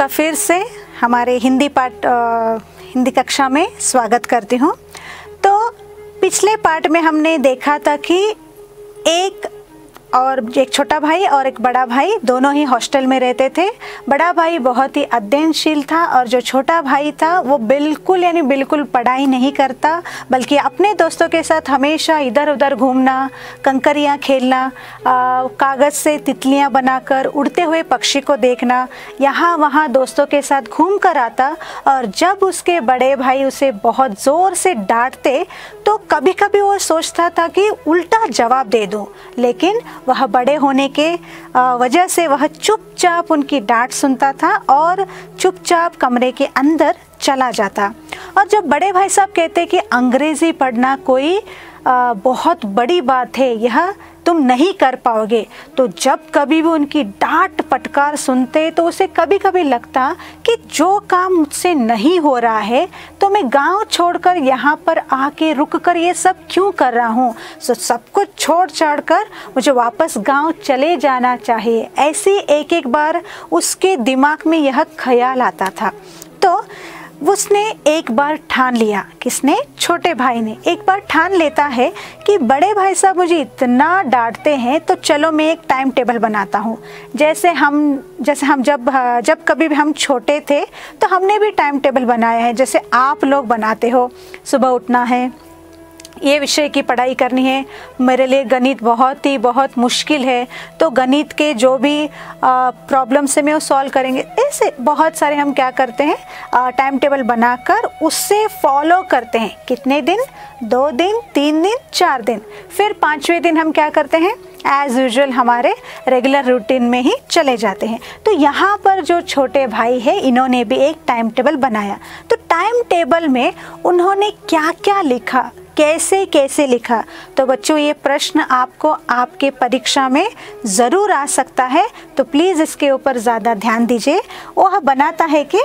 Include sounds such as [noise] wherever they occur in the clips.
आपका फिर से हमारे हिंदी पाठ हिंदी कक्षा में स्वागत करती हूँ। तो पिछले पार्ट में हमने देखा था कि एक और एक छोटा भाई और एक बड़ा भाई दोनों ही हॉस्टल में रहते थे। बड़ा भाई बहुत ही अध्ययनशील था और जो छोटा भाई था, वो बिल्कुल यानी बिल्कुल पढ़ाई नहीं करता, बल्कि अपने दोस्तों के साथ हमेशा इधर उधर घूमना, कंकरियाँ खेलना कागज़ से तितलियाँ बनाकर उड़ते हुए पक्षी को देखना, यहाँ वहाँ दोस्तों के साथ घूम कर आता और जब उसके बड़े भाई उसे बहुत ज़ोर से डांटते तो कभी कभी वो सोचता था कि उल्टा जवाब दे दूँ। लेकिन वह बड़े होने के वजह से वह चुपचाप उनकी डांट सुनता था और चुपचाप कमरे के अंदर चला जाता। और जब बड़े भाई साहब कहते कि अंग्रेज़ी पढ़ना कोई बहुत बड़ी बात है, यह तुम नहीं कर पाओगे। तो जब कभी भी उनकी डांट पटकार सुनते तो उसे कभी कभी लगता कि जो काम मुझसे नहीं हो रहा है तो मैं गाँव छोड़कर यहाँ पर आके रुक कर ये सब क्यों कर रहा हूँ? सो सब कुछ छोड़ छाड़ कर मुझे वापस गाँव चले जाना चाहिए। ऐसे एक एक बार उसके दिमाग में यह ख्याल आता था। तो उसने एक बार ठान लिया किसने? छोटे भाई ने। एक बार ठान लेता है कि बड़े भाई साहब मुझे इतना डांटते हैं तो चलो मैं एक टाइम टेबल बनाता हूँ। जैसे हम जैसे हम जब जब कभी भी हम छोटे थे तो हमने भी टाइम टेबल बनाया है। जैसे आप लोग बनाते हो। सुबह उठना है ये विषय की पढ़ाई करनी है। मेरे लिए गणित बहुत ही बहुत मुश्किल है। तो गणित के जो भी प्रॉब्लम से मैं वो सॉल्व करेंगे। ऐसे बहुत सारे हम क्या करते हैं टाइम टेबल बनाकर उससे फॉलो करते हैं। कितने दिन? दो दिन, तीन दिन, चार दिन। फिर पाँचवें दिन हम क्या करते हैं? एज यूजल हमारे रेगुलर रूटीन में ही चले जाते हैं। तो यहाँ पर जो छोटे भाई है, इन्होंने भी एक टाइम टेबल बनाया। तो टाइम टेबल में उन्होंने क्या क्या लिखा? कैसे कैसे लिखा? तो बच्चों, ये प्रश्न आपको आपके परीक्षा में ज़रूर आ सकता है। तो प्लीज़ इसके ऊपर ज़्यादा ध्यान दीजिए। वह बनाता है कि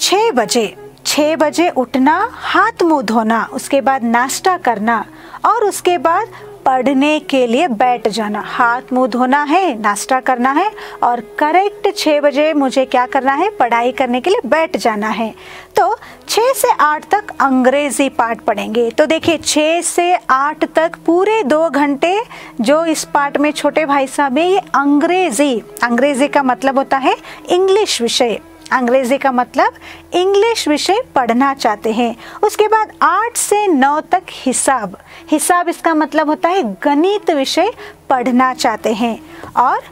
छः बजे छः बजे उठना, हाथ मुँह धोना, उसके बाद नाश्ता करना और उसके बाद पढ़ने के लिए बैठ जाना। हाथ मुँह धोना है, नाश्ता करना है और करेक्ट छः बजे मुझे क्या करना है? पढ़ाई करने के लिए बैठ जाना है। तो छः से आठ तक अंग्रेज़ी पाठ पढ़ेंगे। तो देखिए छः से आठ तक पूरे दो घंटे जो इस पाठ में छोटे भाई साहब है, ये अंग्रेज़ी अंग्रेज़ी का मतलब होता है इंग्लिश विषय। अंग्रेज़ी का मतलब इंग्लिश विषय पढ़ना चाहते हैं। उसके बाद आठ से नौ तक हिसाब। हिसाब इसका मतलब होता है गणित विषय पढ़ना चाहते हैं। और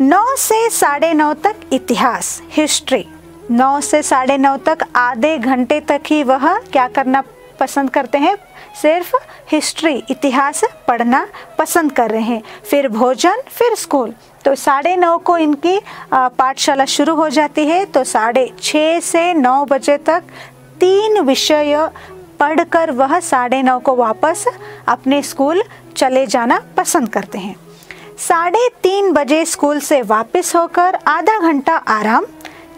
नौ से साढ़े नौ तक इतिहास हिस्ट्री नौ से साढ़े नौ तक आधे घंटे तक ही वह क्या करना पसंद करते हैं? सिर्फ़ हिस्ट्री इतिहास पढ़ना पसंद कर रहे हैं। फिर भोजन, फिर स्कूल तो साढ़े नौ को इनकी पाठशाला शुरू हो जाती है। तो साढ़े छः से नौ बजे तक तीन विषय पढ़कर वह साढ़े नौ को वापस अपने स्कूल चले जाना पसंद करते हैं। साढ़े तीन बजे स्कूल से वापस होकर आधा घंटा आराम,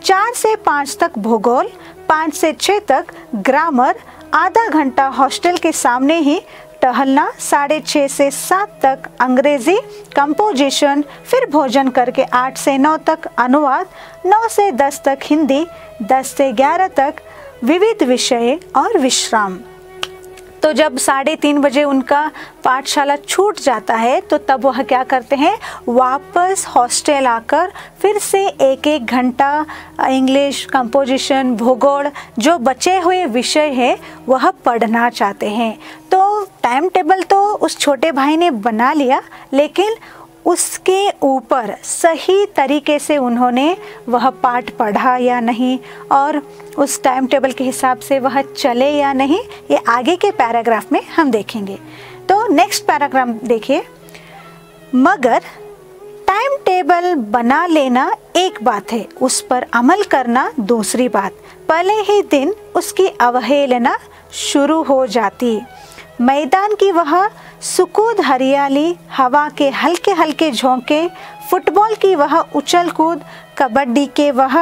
चार से पाँच तक भूगोल, पाँच से छः तक ग्रामर, आधा घंटा हॉस्टल के सामने ही टहलना साढ़े छः से सात तक अंग्रेज़ी कंपोजिशन फिर भोजन करके आठ से नौ तक अनुवाद, नौ से दस तक हिंदी, दस से ग्यारह तक विविध विषय और विश्राम। तो जब साढ़े तीन बजे उनका पाठशाला छूट जाता है तो तब वह क्या करते हैं? वापस हॉस्टल आकर फिर से एक एक घंटा इंग्लिश, कंपोजिशन, भूगोल, जो बचे हुए विषय है, वह पढ़ना चाहते हैं। तो टाइम टेबल तो उस छोटे भाई ने बना लिया, लेकिन उसके ऊपर सही तरीके से उन्होंने वह पाठ पढ़ा या नहीं, और उस टाइम टेबल के हिसाब से वह चले या नहीं, ये आगे के पैराग्राफ में हम देखेंगे। तो नेक्स्ट पैराग्राफ देखिए। मगर टाइम टेबल बना लेना एक बात है, उस पर अमल करना दूसरी बात। पहले ही दिन उसकी अवहेलना शुरू हो जाती। मैदान की वह सुकूद हरियाली, हवा के हल्के हल्के झोंके, फुटबॉल की वह उछल कूद, कबड्डी के वह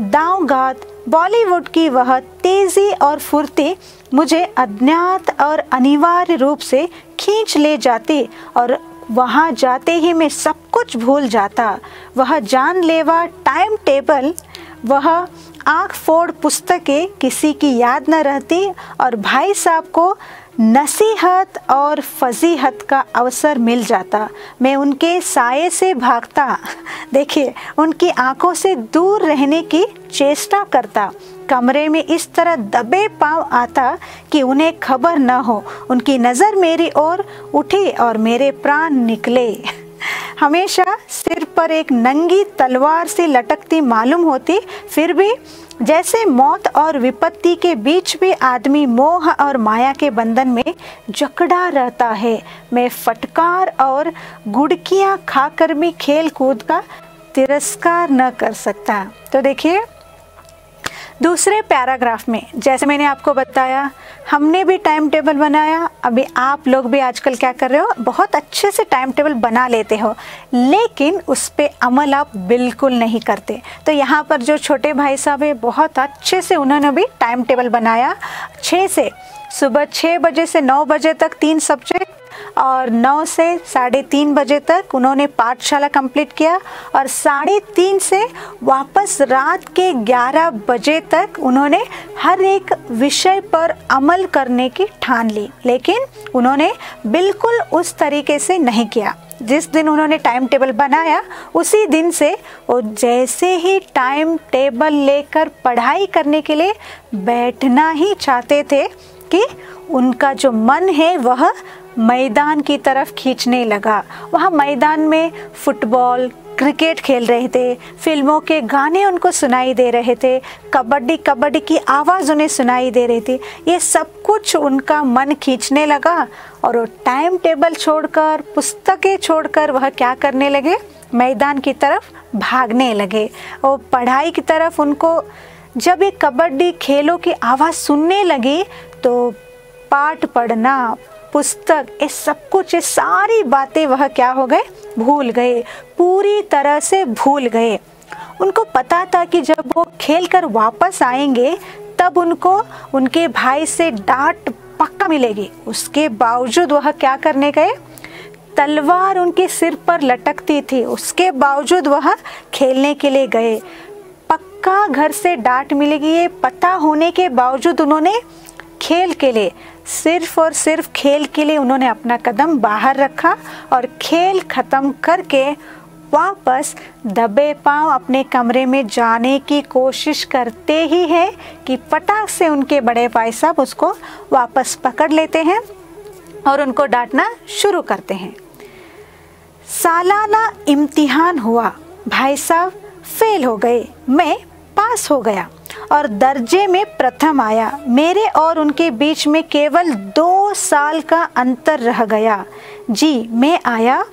दाव गात, बॉलीवुड की वह तेज़ी और फुर्ती मुझे अज्ञात और अनिवार्य रूप से खींच ले जाती और वहाँ जाते ही मैं सब कुछ भूल जाता। वह जानलेवा टाइम टेबल वह आँख फोड़ पुस्तकें किसी की याद न रहती और भाई साहब को नसीहत और फजीहत का अवसर मिल जाता। मैं उनके साय से भागता। देखिए, उनकी आँखों से दूर रहने की चेष्टा करता। कमरे में इस तरह दबे पाँव आता कि उन्हें खबर न हो। उनकी नज़र मेरी ओर उठी और मेरे प्राण निकले। हमेशा सिर पर एक नंगी तलवार से लटकती मालूम होती, फिर भी जैसे मौत और विपत्ति के बीच भी आदमी मोह और माया के बंधन में जकड़ा रहता है। मैं फटकार और गुड़कियाँ खाकर भी खेल कूद का तिरस्कार न कर सकता। तो देखिए दूसरे पैराग्राफ में, जैसे मैंने आपको बताया, हमने भी टाइम टेबल बनाया। अभी आप लोग भी आजकल क्या कर रहे हो? बहुत अच्छे से टाइम टेबल बना लेते हो, लेकिन उस पर अमल आप बिल्कुल नहीं करते। तो यहाँ पर जो छोटे भाई साहब है, बहुत अच्छे से उन्होंने भी टाइम टेबल बनाया। छः से, सुबह छः बजे से नौ बजे तक तीन सब्जेक्ट और नौ से साढ़े तीन बजे तक उन्होंने पाठशाला कंप्लीट किया और साढ़े तीन से वापस रात के ग्यारह बजे तक उन्होंने हर एक विषय पर अमल करने की ठान ली। लेकिन उन्होंने बिल्कुल उस तरीके से नहीं किया। जिस दिन उन्होंने टाइम टेबल बनाया, उसी दिन से वो जैसे ही टाइम टेबल लेकर पढ़ाई करने के लिए बैठना ही चाहते थे कि उनका जो मन है वह मैदान की तरफ़ खींचने लगा। वहाँ मैदान में फुटबॉल, क्रिकेट खेल रहे थे। फ़िल्मों के गाने उनको सुनाई दे रहे थे। कबड्डी कबड्डी की आवाज़ उन्हें सुनाई दे रही थी। ये सब कुछ उनका मन खींचने लगा और वो टाइम टेबल छोड़कर, पुस्तकें छोड़कर वह क्या करने लगे? मैदान की तरफ़ भागने लगे। और पढ़ाई की तरफ़ उनको, जब ये कबड्डी खेलों की आवाज़ सुनने लगी तो पाठ पढ़ना पुस्तक ये सब कुछ ये सारी बातें वह क्या हो गए? भूल गए। पूरी तरह से भूल गए। उनको पता था कि जब वो खेल कर वापस आएँगे, तब उनको उनके भाई से डांट पक्का मिलेगी। उसके बावजूद वह क्या करने गए? तलवार उनके सिर पर लटकती थी। उसके बावजूद वह खेलने के लिए गए। पक्का घर से डांट मिलेगी, ये पता होने के बावजूद उन्होंने खेल के लिए सिर्फ़ और सिर्फ़ खेल के लिए उन्होंने अपना कदम बाहर रखा और खेल ख़त्म करके वापस दबे पाँव अपने कमरे में जाने की कोशिश करते ही है कि पटाख से उनके बड़े भाई साहब उसको वापस पकड़ लेते हैं और उनको डांटना शुरू करते हैं। सालाना इम्तिहान हुआ। भाई साहब फेल हो गए। मैं पास हो गया। और दर्जे में प्रथम आया। मेरे और उनके बीच में केवल दो साल का अंतर रह गया। जी, मैं आया।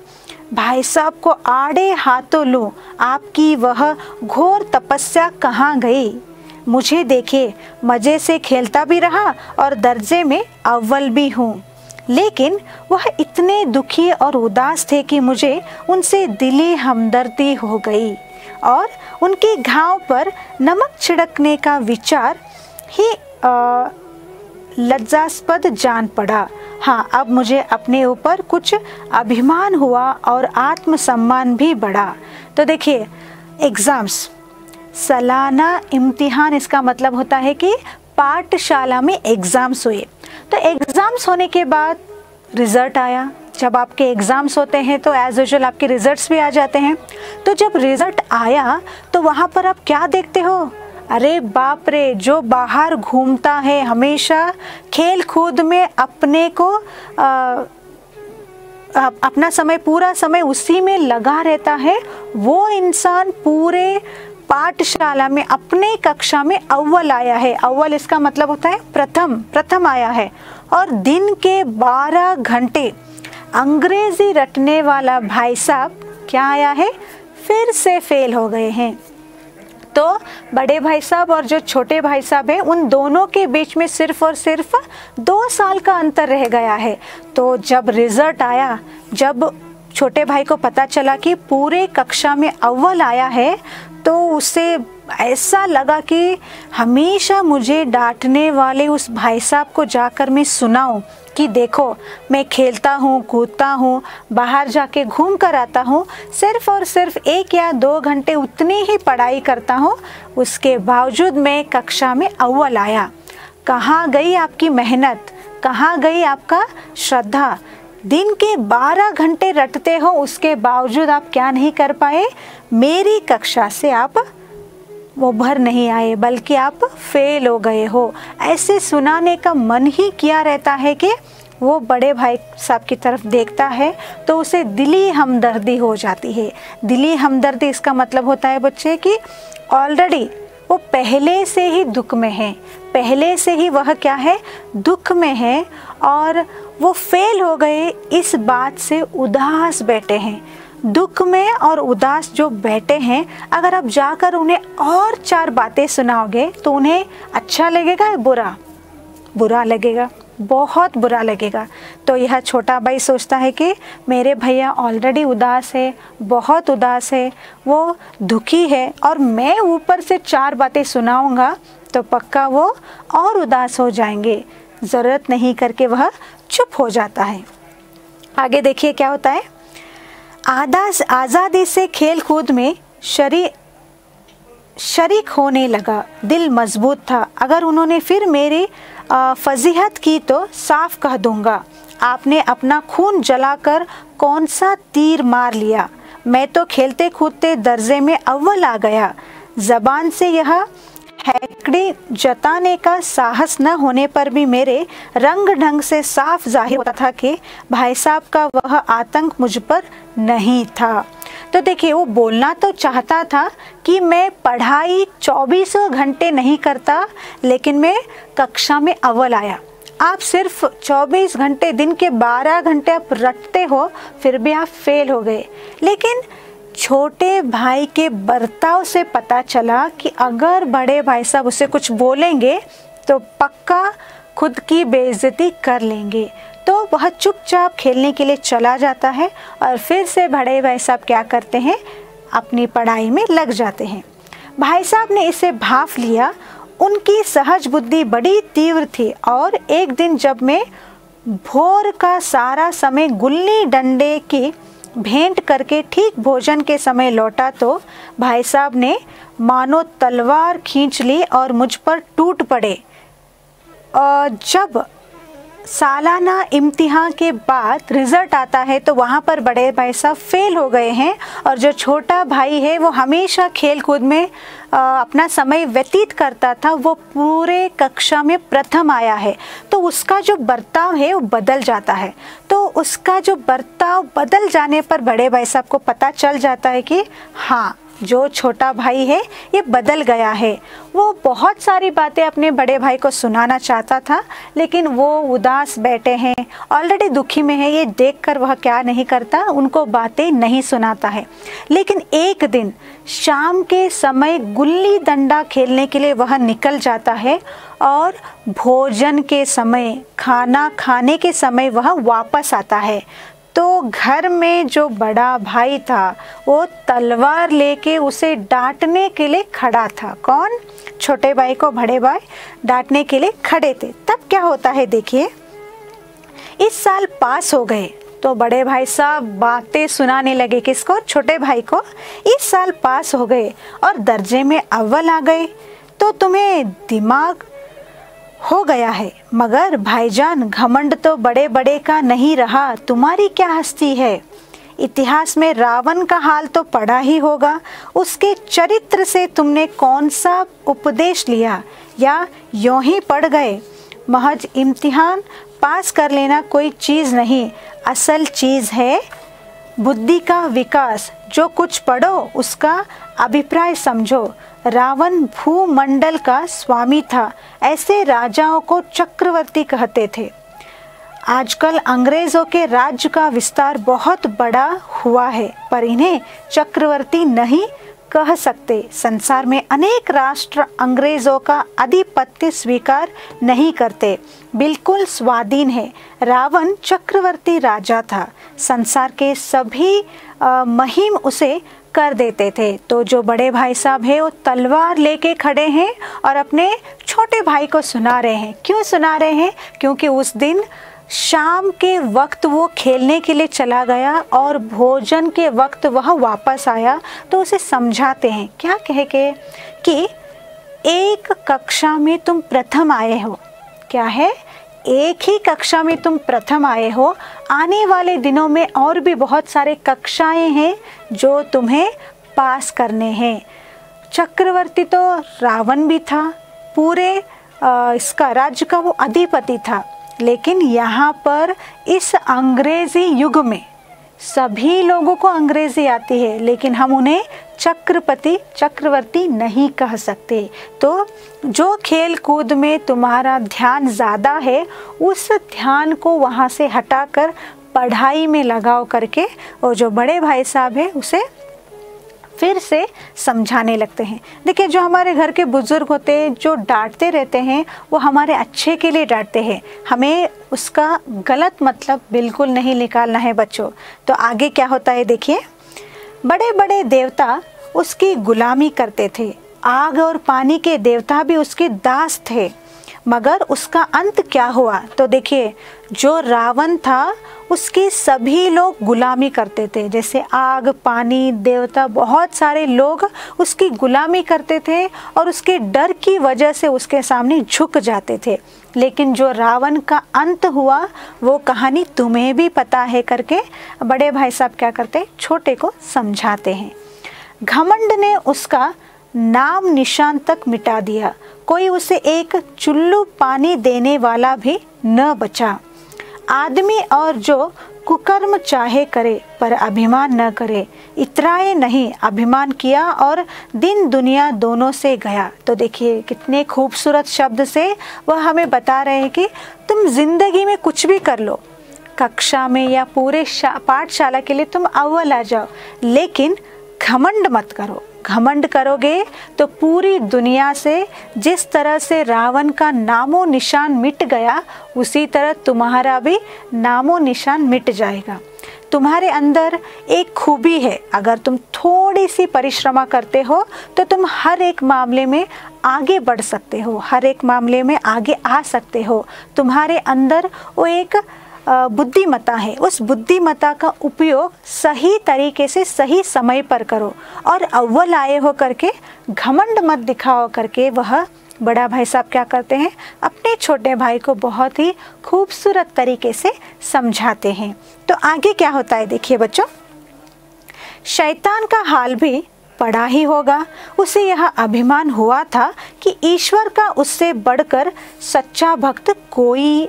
भाई साहब को आड़े हाथों लूँ। आपकी वह घोर तपस्या कहाँ गई? मुझे देखे, मज़े से खेलता भी रहा और दर्जे में अव्वल भी हूँ। लेकिन वह इतने दुखी और उदास थे कि मुझे उनसे दिली हमदर्दी हो गई। और उनके घाव पर नमक छिड़कने का विचार ही लज्जास्पद जान पड़ा। हाँ अब मुझे अपने ऊपर कुछ अभिमान हुआ और आत्मसम्मान भी बढ़ा। तो देखिए एग्ज़ाम्स सालाना इम्तिहान, इसका मतलब होता है कि पाठशाला में एग्ज़ाम्स हुए। तो एग्ज़ाम्स होने के बाद रिज़ल्ट आया। जब आपके एग्ज़ाम्स होते हैं तो एज़ यूजल आपके रिज़ल्ट्स भी आ जाते हैं। तो जब रिज़ल्ट आया तो वहाँ पर आप क्या देखते हो? अरे बाप रे जो बाहर घूमता है हमेशा खेल कूद में अपने को आ, अपना समय पूरा समय उसी में लगा रहता है। वो इंसान पूरे पाठशाला में अपने कक्षा में अव्वल आया है। अव्वल इसका मतलब होता है प्रथम प्रथम आया है। और दिन के 12 घंटे अंग्रेज़ी रटने वाला भाई साहब क्या आया है? फिर से फेल हो गए हैं। तो बड़े भाई साहब और जो छोटे भाई साहब हैं, उन दोनों के बीच में सिर्फ़ और सिर्फ़ दो साल का अंतर रह गया है। तो जब रिज़ल्ट आया, जब छोटे भाई को पता चला कि पूरे कक्षा में अव्वल आया है तो उसे ऐसा लगा कि हमेशा मुझे डांटने वाले उस भाई साहब को जाकर मैं सुनाऊं। कि देखो, मैं खेलता हूँ, कूदता हूँ, बाहर जाके घूम कर आता हूँ, सिर्फ़ और सिर्फ़ एक या दो घंटे उतनी ही पढ़ाई करता हूँ, उसके बावजूद मैं कक्षा में अव्वल आया। कहाँ गई आपकी मेहनत? कहाँ गई आपका श्रद्धा? दिन के 12 घंटे रटते हो, उसके बावजूद आप क्या नहीं कर पाए? मेरी कक्षा से आप वो भर नहीं आए, बल्कि आप फेल हो गए हो। ऐसे सुनाने का मन ही किया रहता है कि वो बड़े भाई साहब की तरफ़ देखता है तो उसे दिली हमदर्दी हो जाती है। दिली हमदर्दी, इसका मतलब होता है बच्चे कि ऑलरेडी वो पहले से ही दुख में है। पहले से ही वह क्या है? दुख में है और वो फेल हो गए, इस बात से उदास बैठे हैं। दुख में और उदास जो बैठे हैं, अगर आप जाकर उन्हें और चार बातें सुनाओगे तो उन्हें अच्छा लगेगा या बुरा? बुरा लगेगा, बहुत बुरा लगेगा। तो यह छोटा भाई सोचता है कि मेरे भैया ऑलरेडी उदास है, बहुत उदास है, वो दुखी है और मैं ऊपर से चार बातें सुनाऊँगा तो पक्का वो और उदास हो जाएँगे। ज़रूरत नहीं करके वह चुप हो जाता है। आगे देखिए क्या होता है। आधा आज़ादी से खेल कूद में शरी शरीक होने लगा। दिल मज़बूत था। अगर उन्होंने फिर मेरी फजीहत की तो साफ़ कह दूँगा। आपने अपना खून जलाकर कौन सा तीर मार लिया? मैं तो खेलते कूदते दर्जे में अव्वल आ गया। जबान से यह हैकड़ी जताने का साहस न होने पर भी मेरे रंग ढंग से साफ़ ज़ाहिर होता था कि भाई साहब का वह आतंक मुझ पर नहीं था। तो देखिए, वो बोलना तो चाहता था कि मैं पढ़ाई चौबीसों घंटे नहीं करता, लेकिन मैं कक्षा में अव्वल आया। आप सिर्फ़ 24 घंटे दिन के 12 घंटे आप रटते हो, फिर भी आप फेल हो गए। लेकिन छोटे भाई के बर्ताव से पता चला कि अगर बड़े भाई साहब उसे कुछ बोलेंगे तो पक्का खुद की बेइज्जती कर लेंगे। तो वह चुपचाप खेलने के लिए चला जाता है और फिर से बड़े भाई साहब क्या करते हैं? अपनी पढ़ाई में लग जाते हैं। भाई साहब ने इसे भाफ लिया। उनकी सहज बुद्धि बड़ी तीव्र थी और एक दिन जब मैं भोर का सारा समय गुल्ली डंडे की भेंट करके ठीक भोजन के समय लौटा तो भाई साहब ने मानो तलवार खींच ली और मुझ पर टूट पड़े। जब सालाना इम्तिहान के बाद रिज़ल्ट आता है तो वहाँ पर बड़े भाई साहब फेल हो गए हैं और जो छोटा भाई है वो हमेशा खेल कूद में अपना समय व्यतीत करता था, वो पूरे कक्षा में प्रथम आया है। तो उसका जो बर्ताव है वो बदल जाता है। तो उसका जो बर्ताव बदल जाने पर बड़े भाई साहब को पता चल जाता है कि हाँ जो छोटा भाई है, ये बदल गया है। वो बहुत सारी बातें अपने बड़े भाई को सुनाना चाहता था, लेकिन वो उदास बैठे हैं ऑलरेडी दुखी में है। ये देखकर वह क्या नहीं करता, उनको बातें नहीं सुनाता है। लेकिन एक दिन, शाम के समय गुल्ली डंडा खेलने के लिए वह निकल जाता है और भोजन के समय, खाना खाने के समय वह वापस आता है। तो घर में जो बड़ा भाई था, वो तलवार लेके उसे डांटने के लिए खड़ा था। कौन? छोटे भाई को बड़े भाई डांटने के लिए खड़े थे। तब क्या होता है देखिए, इस साल पास हो गए तो बड़े भाई साहब बातें सुनाने लगे किसको? छोटे भाई को। इस साल पास हो गए और दर्जे में अव्वल आ गए तो तुम्हें दिमाग हो गया है। मगर भाईजान, घमंड तो बड़े बड़े का नहीं रहा। तुम्हारी क्या हस्ती है? इतिहास में रावण का हाल तो पढ़ा ही होगा। उसके चरित्र से तुमने कौन सा उपदेश लिया? या यों ही पढ़ गए? महज इम्तिहान पास कर लेना कोई चीज़ नहीं। असल चीज़ है बुद्धि का विकास। जो कुछ पढ़ो, उसका अभिप्राय समझो। रावण भूमंडल का स्वामी था। ऐसे राजाओं को चक्रवर्ती कहते थे। आजकल अंग्रेज़ों के राज्य का विस्तार बहुत बड़ा हुआ है, पर इन्हें चक्रवर्ती नहीं कह सकते। संसार में अनेक राष्ट्र अंग्रेज़ों का आधिपत्य स्वीकार नहीं करते। बिल्कुल स्वाधीन है। रावण चक्रवर्ती राजा था। संसार के सभी महिम उसे कर देते थे। तो जो बड़े भाई साहब है, वो तलवार लेके खड़े हैं और अपने छोटे भाई को सुना रहे हैं। क्यों सुना रहे हैं? क्योंकि उस दिन शाम के वक्त वो खेलने के लिए चला गया और भोजन के वक्त वह वापस आया। तो उसे समझाते हैं। क्या कह के? कि एक कक्षा में तुम प्रथम आए हो। क्या है? एक ही कक्षा में तुम प्रथम आए हो। आने वाले दिनों में और भी बहुत सारे कक्षाएँ हैं जो तुम्हें पास करने हैं। चक्रवर्ती तो रावण भी था। पूरे इसका राज्य का वो अधिपति था। लेकिन यहाँ पर इस अंग्रेज़ी युग में सभी लोगों को अंग्रेज़ी आती है, लेकिन हम उन्हें चक्रपति, चक्रवर्ती नहीं कह सकते। तो जो खेल कूद में तुम्हारा ध्यान ज़्यादा है, उस ध्यान को वहाँ से हटाकर पढ़ाई में लगाओ करके और जो बड़े भाई साहब हैं, उसे फिर से समझाने लगते हैं। देखिए, जो हमारे घर के बुज़ुर्ग होते हैं, जो डांटते रहते हैं, वो हमारे अच्छे के लिए डांटते हैं। हमें उसका गलत मतलब बिल्कुल नहीं निकालना है बच्चों। तो आगे क्या होता है, देखिए। बड़े बड़े देवता उसकी गुलामी करते थे। आग और पानी के देवता भी उसके दास थे। मगर उसका अंत क्या हुआ? तो देखिए, जो रावण था, उसके सभी लोग गुलामी करते थे। जैसे आग, पानी, देवता, बहुत सारे लोग उसकी गुलामी करते थे और उसके डर की वजह से उसके सामने झुक जाते थे। लेकिन जो रावण का अंत हुआ, वो कहानी तुम्हें भी पता है करके बड़े भाई साहब क्या करते? छोटे को समझाते हैं। घमंड ने उसका नाम निशान तक मिटा दिया। कोई उसे एक चुल्लू पानी देने वाला भी न बचा। आदमी और जो कुकर्म चाहे करे, पर अभिमान न करे। इतराए नहीं, अभिमान किया और दिन दुनिया दोनों से गया। तो देखिए, कितने खूबसूरत शब्द से वह हमें बता रहे हैं कि तुम ज़िंदगी में कुछ भी कर लो, कक्षा में या पूरे पाठशाला के लिए तुम अव्वल आ जाओ, लेकिन घमंड मत करो। घमंड करोगे तो पूरी दुनिया से जिस तरह से रावण का नामो निशान मिट गया, उसी तरह तुम्हारा भी नामो निशान मिट जाएगा। तुम्हारे अंदर एक खूबी है। अगर तुम थोड़ी सी परिश्रमा करते हो तो तुम हर एक मामले में आगे बढ़ सकते हो, हर एक मामले में आगे आ सकते हो। तुम्हारे अंदर वो एक बुद्धिमता है। उस बुद्धिमता का उपयोग सही तरीके से सही समय पर करो और अव्वल आए हो करके घमंड मत दिखाओ करके वह बड़ा भाई साहब क्या करते हैं, अपने छोटे भाई को बहुत ही खूबसूरत तरीके से समझाते हैं। तो आगे क्या होता है देखिए बच्चों, शैतान का हाल भी पड़ा ही होगा। उसे यह अभिमान हुआ था कि ईश्वर का उससे बढ़कर सच्चा भक्त कोई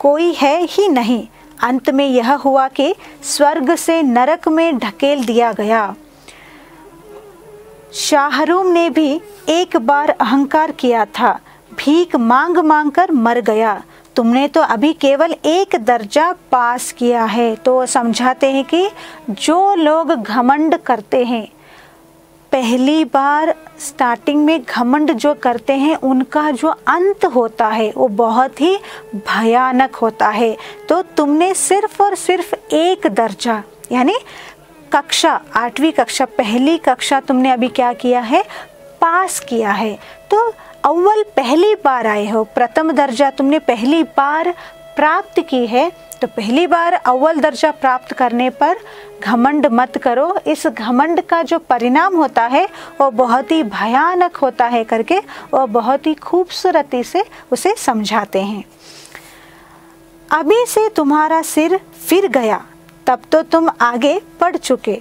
कोई है ही नहीं। अंत में यह हुआ कि स्वर्ग से नरक में ढकेल दिया गया। शाहरुम ने भी एक बार अहंकार किया था। भीख मांग मांग कर मर गया। तुमने तो अभी केवल एक दर्जा पास किया है। तो समझाते हैं कि जो लोग घमंड करते हैं पहली बार स्टार्टिंग में घमंड जो करते हैं, उनका जो अंत होता है, वो बहुत ही भयानक होता है। तो तुमने सिर्फ़ और सिर्फ़ एक दर्जा, यानी कक्षा, आठवीं कक्षा, पहली कक्षा तुमने अभी क्या किया है? पास किया है। तो अव्वल पहली बार आए हो, प्रथम दर्जा तुमने पहली बार प्राप्त की है तो पहली बार अव्वल दर्जा प्राप्त करने पर घमंड मत करो। इस घमंड का जो परिणाम होता है, वो बहुत ही भयानक होता है करके वो बहुत ही खूबसूरती से उसे समझाते हैं। अभी से तुम्हारा सिर फिर गया, तब तो तुम आगे पढ़ चुके।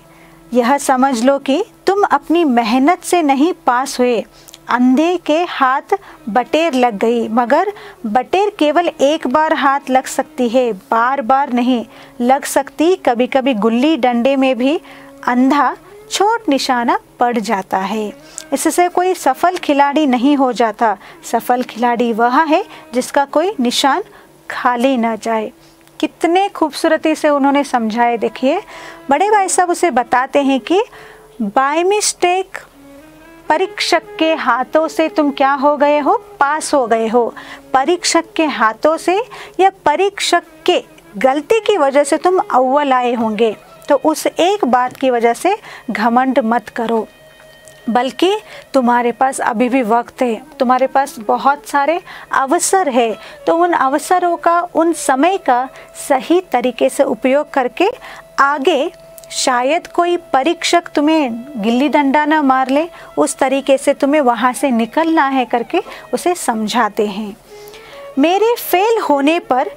यह समझ लो कि तुम अपनी मेहनत से नहीं पास हुए। अंधे के हाथ बटेर लग गई, मगर बटेर केवल एक बार हाथ लग सकती है, बार बार नहीं। लग सकती कभी कभी गुल्ली डंडे में भी अंधा छोट निशाना पड़ जाता है। इससे कोई सफल खिलाड़ी नहीं हो जाता। सफल खिलाड़ी वह है जिसका कोई निशान खाली ना जाए। कितने खूबसूरती से उन्होंने समझाए। देखिए, बड़े भाई साहब उसे बताते हैं कि बाय मिस्टेक परीक्षक के हाथों से तुम क्या हो गए हो? पास हो गए हो। परीक्षक के हाथों से या परीक्षक के गलती की वजह से तुम अव्वल आए होंगे। तो उस एक बात की वजह से घमंड मत करो। बल्कि तुम्हारे पास अभी भी वक्त है। तुम्हारे पास बहुत सारे अवसर है। तो उन अवसरों का, उन समय का सही तरीके से उपयोग करके आगे शायद कोई परीक्षक तुम्हें गिल्ली डंडा ना मार ले उस तरीके से तुम्हें वहाँ से निकलना है करके उसे समझाते हैं। मेरे फेल होने पर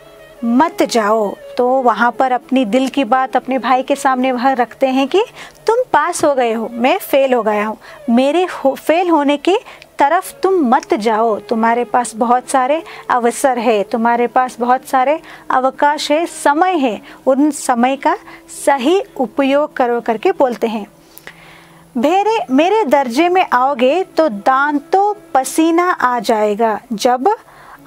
मत जाओ। तो वहाँ पर अपनी दिल की बात अपने भाई के सामने वह रखते हैं कि तुम पास हो गए हो मैं फेल हो गया हूँ। मेरे हो, फेल होने की तरफ़ तुम मत जाओ। तुम्हारे पास बहुत सारे अवसर है, तुम्हारे पास बहुत सारे अवकाश है, समय है। उन समय का सही उपयोग करो करके बोलते हैं। मेरे मेरे दर्जे में आओगे तो दांतों पसीना आ जाएगा। जब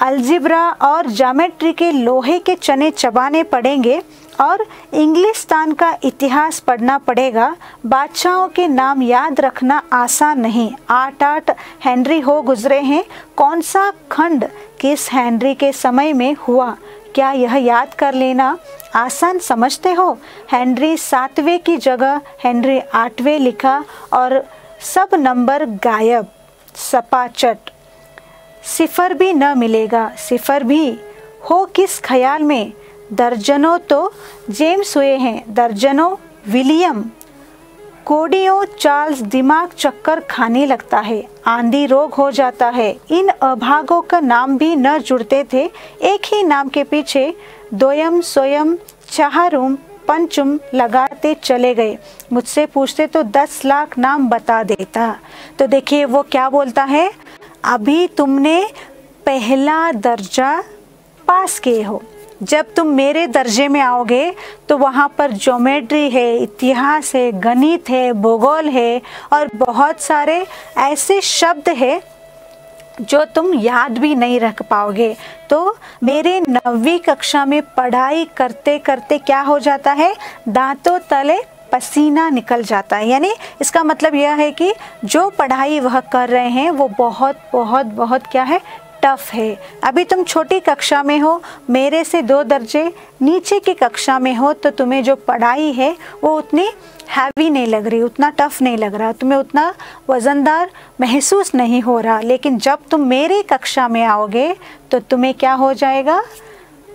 अलजिब्रा और जामेट्री के लोहे के चने चबाने पड़ेंगे और इंग्लिस्तान का इतिहास पढ़ना पड़ेगा। बादशाहों के नाम याद रखना आसान नहीं। आठ आठ हेनरी हो गुजरे हैं। कौन सा खंड किस हेनरी के समय में हुआ? क्या यह याद कर लेना? आसान समझते हो? हेनरी सातवें की जगह, हेनरी आठवें लिखा और सब नंबर गायब। सपाचट। सिफर भी न मिलेगा। सिफर भी। हो किस ख्याल में? दर्जनों तो जेम्स हुए हैं। दर्जनों विलियम। कोडियो चार्ल्स दिमाग चक्कर खाने लगता है। आंधी रोग हो जाता है। इन अभागों का नाम भी न जुड़ते थे। एक ही नाम के पीछे दोयम, सोयम, चाहरुम, पंचुम लगाते चले गए। मुझसे पूछते तो दस लाख नाम बता देता। तो देखिए वो क्या बोलता है? अभी तुमने पहला दर्जा पास किए हो। जब तुम मेरे दर्जे में आओगे तो वहाँ पर ज्योमेट्री है, इतिहास है, गणित है, भूगोल है और बहुत सारे ऐसे शब्द है जो तुम याद भी नहीं रख पाओगे। तो मेरे नवी कक्षा में पढ़ाई करते करते क्या हो जाता है? दांतों तले पसीना निकल जाता है। यानी इसका मतलब यह है कि जो पढ़ाई वह कर रहे हैं, वो बहुत बहुत बहुत क्या है? टफ है। अभी तुम छोटी कक्षा में हो, मेरे से दो दर्जे, नीचे की कक्षा में हो तो तुम्हें जो पढ़ाई है, वो उतनी हैवी नहीं लग रही, उतना टफ नहीं लग रहा, तुम्हें उतना वज़नदार महसूस नहीं हो रहा। लेकिन जब तुम मेरी कक्षा में आओगे तो तुम्हें क्या हो जाएगा?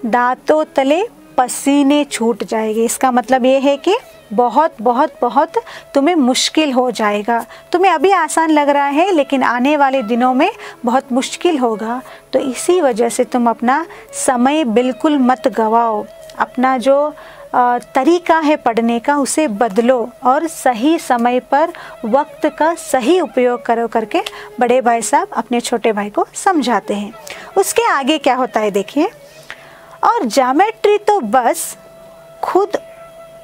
दांतों तले पसीने छूट जाएँगे। इसका मतलब ये है कि बहुत बहुत बहुत तुम्हें मुश्किल हो जाएगा। तुम्हें अभी आसान लग रहा है, लेकिन आने वाले दिनों में बहुत मुश्किल होगा। तो इसी वजह से तुम अपना समय बिल्कुल मत गवाओ। अपना जो तरीका है पढ़ने का, उसे बदलो और सही समय पर वक्त का सही उपयोग करो करके बड़े भाई साहब अपने छोटे भाई को समझाते हैं। उसके आगे क्या होता है देखिए। और जामेट्री तो बस खुद,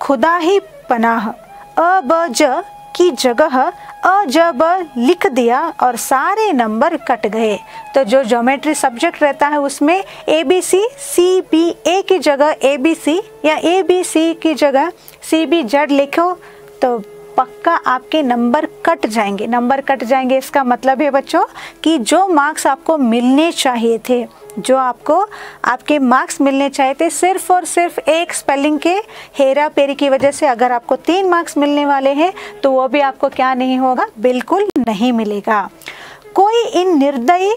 खुदा ही पनाह। अ ब ज की जगह अ ज ब लिख दिया और सारे नंबर कट गए। तो जो ज्योमेट्री सब्जेक्ट रहता है उसमें A B C C B ए की जगह ए बी सी या ए बी सी की जगह सी बी जेड लिखो। तो पक्का आपके नंबर कट जाएँगे। नंबर कट जाएँगे, इसका मतलब है बच्चों कि जो मार्क्स आपको मिलने चाहिए थे, जो आपको, आपके मार्क्स मिलने चाहिए थे, सिर्फ़ और सिर्फ़ एक स्पेलिंग के हेरा पेरी की वजह से अगर आपको तीन मार्क्स मिलने वाले हैं तो वो भी आपको क्या नहीं होगा? बिल्कुल नहीं मिलेगा। कोई इन निर्दयी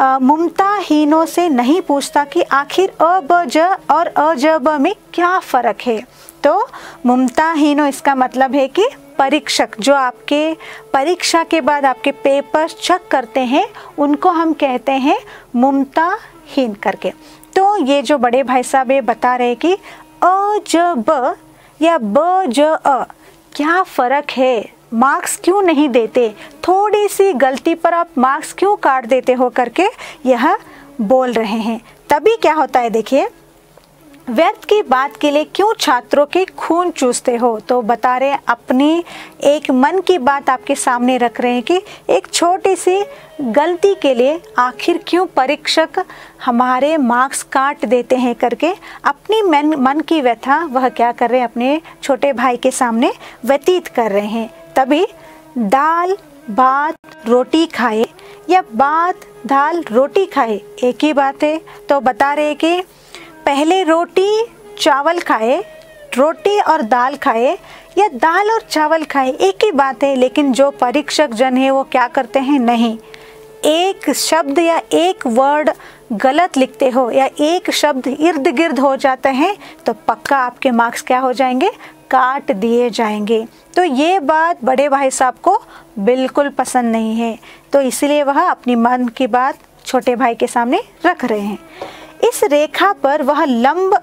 ममताहीनों से नहीं पूछता कि आखिर अ, ब, ज और अ, ज, ब में क्या फ़र्क है। तो ममताहीनों इसका मतलब है कि परीक्षक, जो आपके परीक्षा के बाद आपके पेपर चेक करते हैं, उनको हम कहते हैं मुमताहीन करके। तो ये जो बड़े भाई साहब ये बता रहे कि अ ज ब या ब ज अ, क्या फ़र्क है? मार्क्स क्यों नहीं देते? थोड़ी सी गलती पर आप मार्क्स क्यों काट देते हो करके यह बोल रहे हैं। तभी क्या होता है देखिए व्यर्थ की बात के लिए क्यों छात्रों के खून चूसते हो? तो बता रहे अपनी एक मन की बात आपके सामने रख रहे हैं कि एक छोटी सी गलती के लिए आखिर क्यों परीक्षक हमारे मार्क्स काट देते हैं करके अपनी मन मन की व्यथा, वह क्या कर रहे हैं, अपने छोटे भाई के सामने व्यतीत कर रहे हैं। तभी दाल, भात, रोटी खाए या भात, दाल, रोटी खाए, एक ही बात है। तो बता रहे कि पहले रोटी, चावल खाए, रोटी और दाल खाए, या दाल और चावल खाए, एक ही बात है, लेकिन जो परीक्षक जन है, वो क्या करते हैं? नहीं। एक शब्द या एक वर्ड गलत लिखते हो, या एक शब्द इर्द गिर्द हो जाते हैं तो पक्का आपके मार्क्स क्या हो जाएँगे? काट दिए जाएँगे। तो ये बात बड़े भाई साहब को बिल्कुल पसंद नहीं है। तो इसलिए वह अपनी मन की बात छोटे भाई के सामने रख रहे हैं। इस रेखा पर वह लंब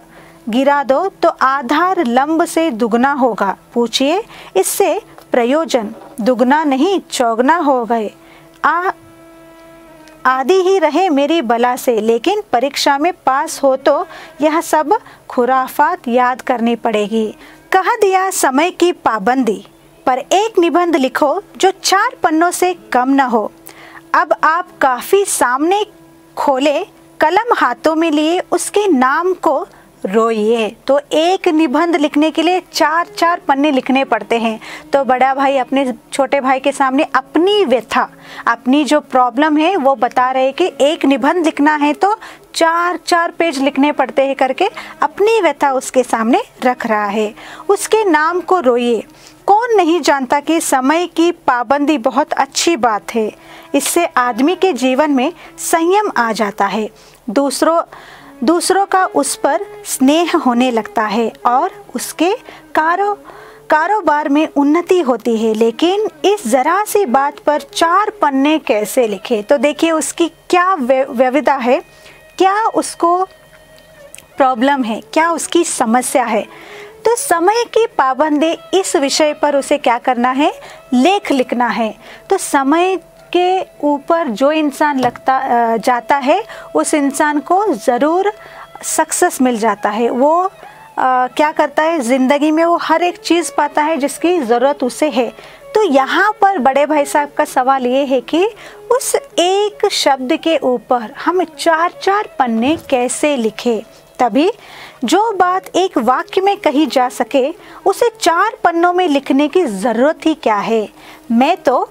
गिरा दो तो आधार लंब से दुगना होगा। पूछिए, इससे प्रयोजन, दुगना नहीं, चौगना हो गए। आ, आदि ही रहे मेरी बला से, लेकिन परीक्षा में पास हो तो यह सब खुराफात याद करनी पड़ेगी। कह दिया समय की पाबंदी, पर एक निबंध लिखो जो चार पन्नों से कम न हो। अब आप काफ़ी सामने खोले कलम हाथों में लिए उसके नाम को रोइए। तो एक निबंध लिखने के लिए चार चार पन्ने लिखने पड़ते हैं। तो बड़ा भाई अपने छोटे भाई के सामने अपनी व्यथा, अपनी जो प्रॉब्लम है, वो बता रहे कि एक निबंध लिखना है तो चार चार पेज लिखने पड़ते हैं करके अपनी व्यथा उसके सामने रख रहा है। उसके नाम को रोइए। कौन नहीं जानता कि समय की पाबंदी बहुत अच्छी बात है। इससे आदमी के जीवन में संयम आ जाता है। दूसरों दूसरों का उस पर स्नेह होने लगता है और उसके कारो, कारोबार में उन्नति होती है। लेकिन इस ज़रा सी बात पर चार पन्ने कैसे लिखे? तो देखिए, उसकी क्या व्यविधा है, क्या उसको प्रॉब्लम है, क्या उसकी समस्या है। तो समय की पाबंदी इस विषय पर उसे क्या करना है? लेख लिखना है। तो समय के ऊपर जो इंसान लगता जाता है उस इंसान को ज़रूर सक्सेस मिल जाता है। वो आ, क्या करता है? ज़िंदगी में वो हर एक चीज़ पाता है जिसकी ज़रूरत उसे है। तो यहाँ पर बड़े भाई साहब का सवाल ये है कि उस एक शब्द के ऊपर हम चार चार पन्ने कैसे लिखे? तभी जो बात एक वाक्य में कही जा सके, उसे चार पन्नों में लिखने की ज़रूरत ही क्या है? मैं तो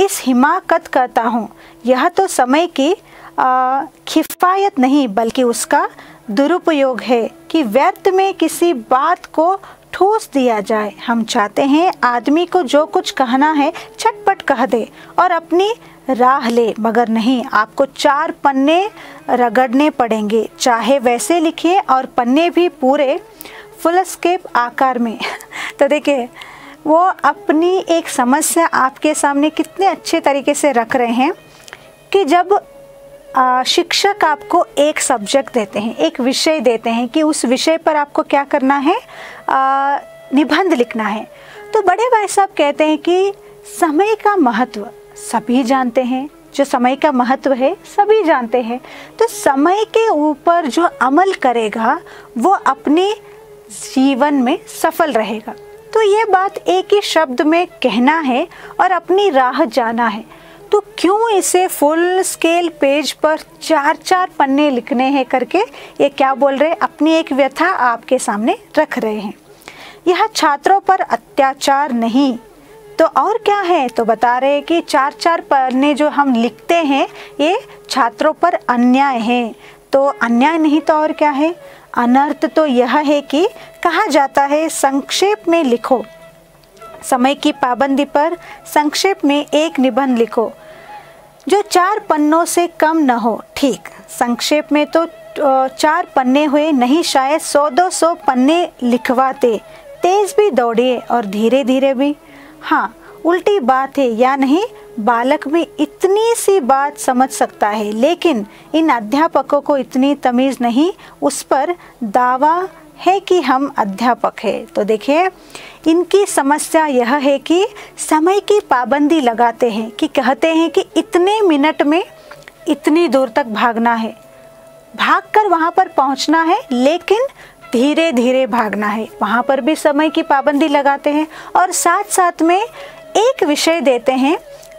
इस हिमाकत करता हूँ। यह तो समय की किफ़ायत नहीं, बल्कि उसका दुरुपयोग है कि व्यर्थ में किसी बात को ठोस दिया जाए। हम चाहते हैं आदमी को जो कुछ कहना है छटपट कह दे और अपनी राह ले, मगर नहीं, आपको चार पन्ने रगड़ने पड़ेंगे। चाहे वैसे लिखिए और पन्ने भी पूरे फुलस्केप आकार में। [laughs] तो देखिए, वो अपनी एक समस्या आपके सामने कितने अच्छे तरीके से रख रहे हैं कि जब शिक्षक आपको एक सब्जेक्ट देते हैं, एक विषय देते हैं कि उस विषय पर आपको क्या करना है? निबंध लिखना है। तो बड़े भाई साहब कहते हैं कि समय का महत्व सभी जानते हैं, जो समय का महत्व है, सभी जानते हैं। तो समय के ऊपर जो अमल करेगा, वो अपने जीवन में सफल रहेगा। तो ये बात एक ही शब्द में कहना है और अपनी राह जाना है। तो क्यों इसे फुल स्केल पेज पर चार चार पन्ने लिखने हैं करके ये क्या बोल रहे अपनी एक व्यथा आपके सामने रख रहे हैं। यह छात्रों पर अत्याचार नहीं तो और क्या है? तो बता रहे हैं कि चार चार पन्ने जो हम लिखते हैं, ये छात्रों पर अन्याय है। तो अन्याय नहीं तो और क्या है? अनर्थ तो यह है कि कहा जाता है, संक्षेप में लिखो। समय की पाबंदी पर संक्षेप में एक निबंध लिखो। जो चार पन्नों से कम न हो, ठीक। संक्षेप में तो चार पन्ने हुए नहीं, शायद सौ दो सौ पन्ने लिखवाते। तेज भी दौड़िए और धीरे धीरे भी। हाँ उल्टी बात है या नहीं, बालक भी इतनी सी बात समझ सकता है, लेकिन इन अध्यापकों को इतनी तमीज़ नहीं, उस पर दावा है कि हम अध्यापक है। तो देखिए, इनकी समस्या यह है कि समय की पाबंदी लगाते हैं, कि कहते हैं कि इतने मिनट में इतनी दूर तक भागना है। भागकर वहाँ पर पहुँचना है, लेकिन धीरे धीरे भागना है। वहाँ पर भी समय की पाबंदी लगाते हैं और साथ साथ में एक विषय देते हैं,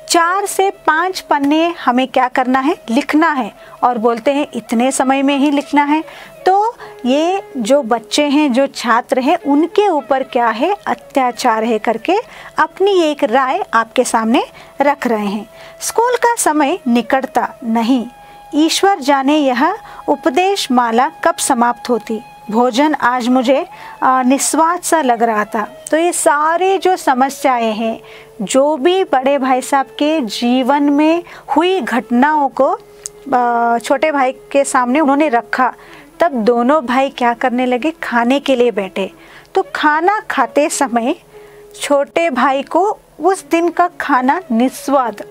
चार से पाँच पन्ने हमें क्या करना है? लिखना है। और बोलते हैं, इतने समय में ही लिखना है। तो ये जो बच्चे हैं, जो छात्र हैं, उनके ऊपर क्या है? अत्याचार है करके अपनी एक राय आपके सामने रख रहे हैं। स्कूल का समय निकटता नहीं। ईश्वर जाने यह उपदेश माला कब समाप्त होती? भोजन आज मुझे निस्वाद सा लग रहा था। तो ये सारे जो समस्याएँ हैं, जो भी बड़े भाई साहब के जीवन में हुई घटनाओं को छोटे भाई के सामने उन्होंने रखा, तब दोनों भाई क्या करने लगे? खाने के लिए बैठे। तो खाना खाते समय छोटे भाई को उस दिन का खाना निस्वाद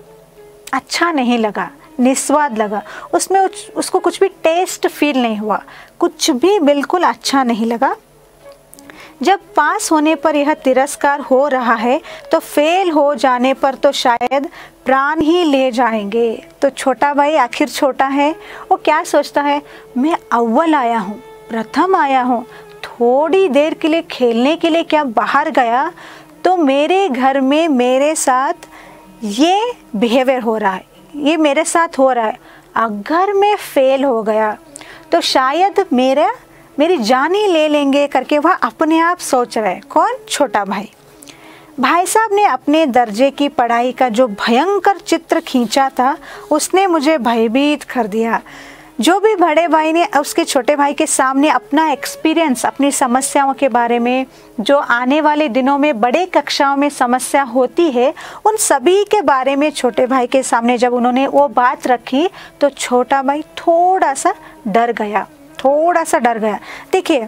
अच्छा नहीं लगा। निस्वाद लगा। उसमें उस, उसको कुछ भी टेस्ट फील नहीं हुआ। कुछ भी बिल्कुल अच्छा नहीं लगा। जब पास होने पर यह तिरस्कार हो रहा है तो फेल हो जाने पर तो शायद प्राण ही ले जाएँगे। तो छोटा भाई आखिर छोटा है वो क्या सोचता है? मैं अव्वल आया हूँ प्रथम आया हूँ। थोड़ी देर के लिए खेलने के लिए क्या बाहर गया? तो मेरे घर में मेरे साथ ये बिहेवियर हो रहा है। ये मेरे साथ हो रहा है। अगर मैं फेल हो गया तो शायद मेरा, मेरी जान ही ले लेंगे करके वह अपने आप सोच रहे कौन? छोटा भाई। भाई साहब ने अपने दर्जे की पढ़ाई का जो भयंकर चित्र खींचा था, उसने मुझे भयभीत कर दिया। जो भी बड़े भाई ने उसके छोटे भाई के सामने अपना एक्सपीरियंस अपनी समस्याओं के बारे में, जो आने वाले दिनों में बड़े कक्षाओं में समस्या होती है, उन सभी के बारे में छोटे भाई के सामने जब उन्होंने वो बात रखी तो छोटा भाई थोड़ा सा डर गया, थोड़ा सा डर गया। देखिए,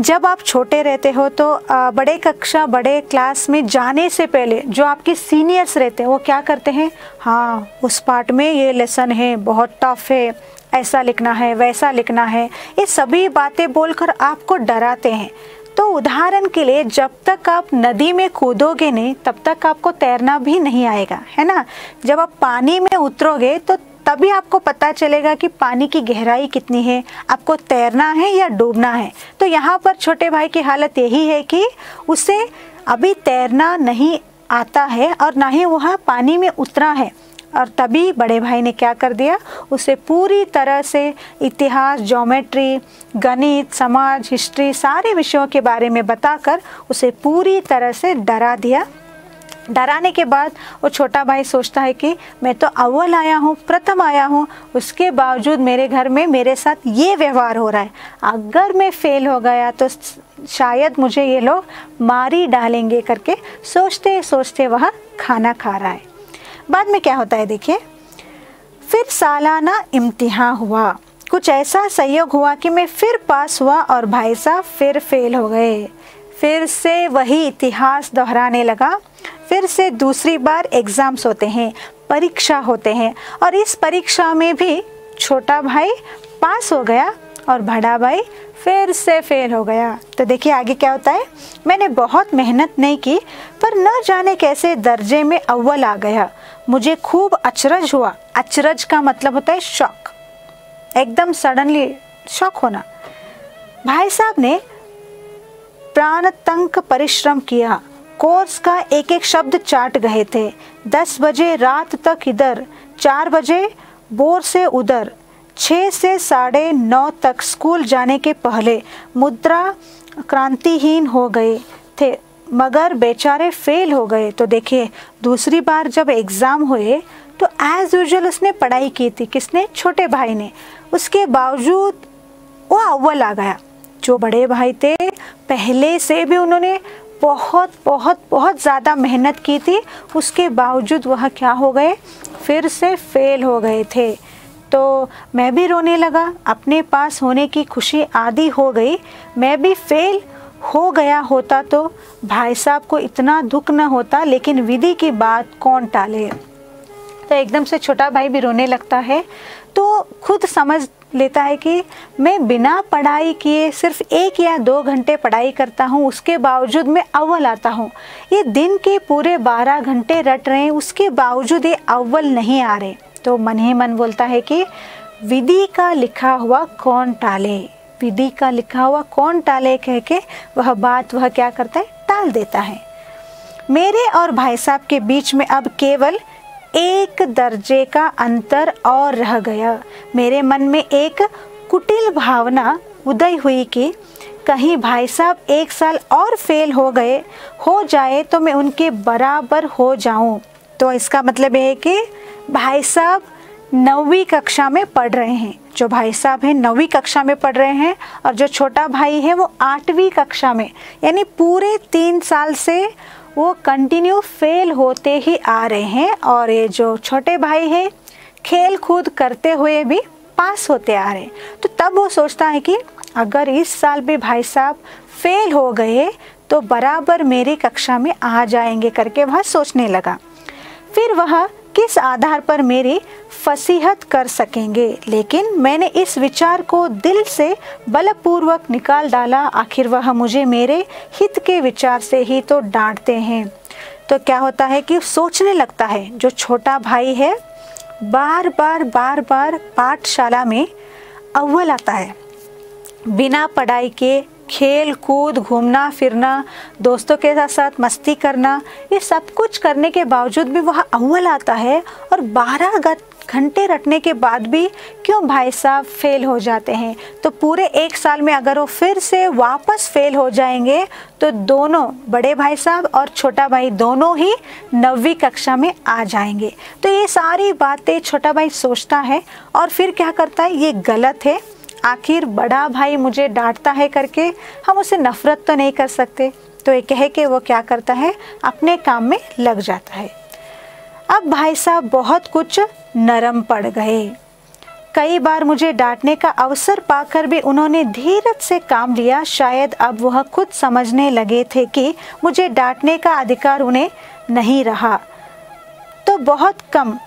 जब आप छोटे रहते हो तो बड़े कक्षा, बड़े क्लास में जाने से पहले जो आपके सीनियर्स रहते हैं, वो क्या करते हैं? हाँ उस पार्ट में ये लेसन है, बहुत टफ है। ऐसा लिखना है, वैसा लिखना है, ये सभी बातें बोलकर आपको डराते हैं। तो उदाहरण के लिए जब तक आप नदी में कूदोगे नहीं, तब तक आपको तैरना भी नहीं आएगा, है ना? जब आप पानी में उतरोगे तो तभी आपको पता चलेगा कि पानी की गहराई कितनी है, आपको तैरना है या डूबना है। तो यहाँ पर छोटे भाई की हालत यही है कि उसे अभी तैरना नहीं आता है और ना ही वह पानी में उतरा है। और तभी बड़े भाई ने क्या कर दिया? उसे पूरी तरह से इतिहास ज्योमेट्री गणित, समाज हिस्ट्री सारे विषयों के बारे में बताकर उसे पूरी तरह से डरा दिया। डराने के बाद वो छोटा भाई सोचता है कि मैं तो अव्वल आया हूँ, प्रथम आया हूँ। उसके बावजूद मेरे घर में मेरे साथ ये व्यवहार हो रहा है। अगर मैं फेल हो गया तो शायद मुझे ये लोग मारी डालेंगे करके सोचते सोचते वह खाना खा रहा है। बाद में क्या होता है देखिए। फिर सालाना इम्तिहान हुआ। कुछ ऐसा संयोग हुआ कि मैं फिर पास हुआ और भाई साहब फिर फेल हो गए। फिर से वही इतिहास दोहराने लगा। फिर से दूसरी बार एग्ज़ाम्स होते हैं, परीक्षा होते हैं और इस परीक्षा में भी छोटा भाई पास हो गया और बड़ा भाई फिर से फेल हो गया। तो देखिए आगे क्या होता है। मैंने बहुत मेहनत नहीं की पर न जाने कैसे दर्जे में अव्वल आ गया। मुझे खूब अचरज हुआ। अचरज का मतलब होता है शौक। एकदम सडनली शौक होना। भाई साहब ने प्राण तंक परिश्रम किया। कोर्स का एक एक शब्द चाट गए थे। दस बजे रात तक इधर, चार बजे बोर से उधर छः से साढ़े नौ तक स्कूल जाने के पहले मुद्रा क्रांतिहीन हो गए मगर बेचारे फेल हो गए। तो देखिए, दूसरी बार जब एग्ज़ाम हुए तो एज़ यूजल उसने पढ़ाई की थी, किसने? छोटे भाई ने। उसके बावजूद वो अव्वल आ गया। जो बड़े भाई थे, पहले से भी उन्होंने बहुत बहुत बहुत ज़्यादा मेहनत की थी। उसके बावजूद वह क्या हो गए? फिर से फेल हो गए थे। तो मैं भी रोने लगा। अपने पास होने की खुशी आदि हो गई। मैं भी फेल हो गया होता तो भाई साहब को इतना दुख न होता, लेकिन विधि की बात कौन टाले? तो एकदम से छोटा भाई भी रोने लगता है। तो खुद समझ लेता है कि मैं बिना पढ़ाई किए सिर्फ़ एक या दो घंटे पढ़ाई करता हूँ, उसके बावजूद मैं अव्वल आता हूँ। ये दिन के पूरे बारह घंटे रट रहे हैं, उसके बावजूद ये अव्वल नहीं आ रहे। तो मन ही मन बोलता है कि विधि का लिखा हुआ कौन टाले? विधि का लिखा हुआ कौन टाले कह के वह बात वह क्या करता है? टाल देता है। मेरे और भाई साहब के बीच में अब केवल एक दर्जे का अंतर और रह गया। मेरे मन में एक कुटिल भावना उदय हुई कि कहीं भाई साहब एक साल और फेल हो गए। हो जाए तो मैं उनके बराबर हो जाऊँ। तो इसका मतलब ये है कि भाई साहब नौवीं कक्षा में पढ़ रहे हैं। जो भाई साहब हैं, नौवीं कक्षा में पढ़ रहे हैं और जो छोटा भाई है, वो आठवीं कक्षा में। यानी पूरे तीन साल से वो कंटिन्यू फेल होते ही आ रहे हैं और ये जो छोटे भाई है, खेल कूद करते हुए भी पास होते आ रहे हैं। तो तब वो सोचता है कि अगर इस साल भी भाई साहब फेल हो गए तो बराबर मेरी कक्षा में आ जाएँगे करके वह सोचने लगा। फिर वह किस आधार पर मेरी फसीहत कर सकेंगे? लेकिन मैंने इस विचार को दिल से बलपूर्वक निकाल डाला। आखिर वह मुझे मेरे हित के विचार से ही तो डांटते हैं। तो क्या होता है कि सोचने लगता है, जो छोटा भाई है बार बार बार बार पाठशाला में अव्वल आता है। बिना पढ़ाई के खेल कूद घूमना, फिरना, दोस्तों के साथ साथ मस्ती करना, ये सब कुछ करने के बावजूद भी वह अव्वल आता है और बारह घंटे रटने के बाद भी क्यों भाई साहब फेल हो जाते हैं? तो पूरे एक साल में अगर वो फिर से वापस फेल हो जाएँगे तो दोनों, बड़े भाई साहब और छोटा भाई दोनों ही नवी कक्षा में आ जाएँगे। तो ये सारी बातें छोटा भाई सोचता है और फिर क्या करता है? ये गलत है। आखिर बड़ा भाई मुझे डांटता है करके हम उसे नफरत तो नहीं कर सकते। तो ये कह के वो क्या करता है? अपने काम में लग जाता है। अब भाई साहब बहुत कुछ नरम पड़ गए। कई बार मुझे डांटने का अवसर पाकर भी उन्होंने धीरज से काम लिया। शायद अब वह खुद समझने लगे थे कि मुझे डांटने का अधिकार उन्हें नहीं रहा। तो बहुत कम।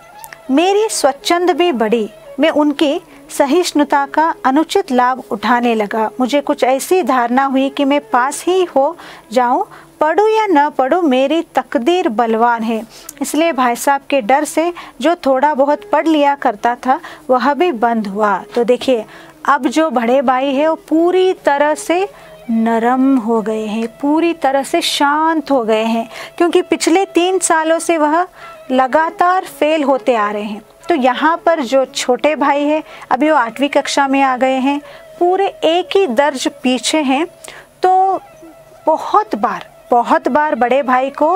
मेरी स्वच्छंद भी बढ़ी। मैं उनकी सहिष्णुता का अनुचित लाभ उठाने लगा। मुझे कुछ ऐसी धारणा हुई कि मैं पास ही हो जाऊँ, पढ़ूँ या न पढ़ूँ, मेरी तकदीर बलवान है। इसलिए भाई साहब के डर से जो थोड़ा बहुत पढ़ लिया करता था, वह भी बंद हुआ। तो देखिए, अब जो बड़े भाई है, वो पूरी तरह से नरम हो गए हैं, पूरी तरह से शांत हो गए हैं, क्योंकि पिछले तीन सालों से वह लगातार फेल होते आ रहे हैं। तो यहाँ पर जो छोटे भाई है, अभी वो आठवीं कक्षा में आ गए हैं, पूरे एक ही दर्ज पीछे हैं तो बहुत बार बहुत बार बड़े भाई को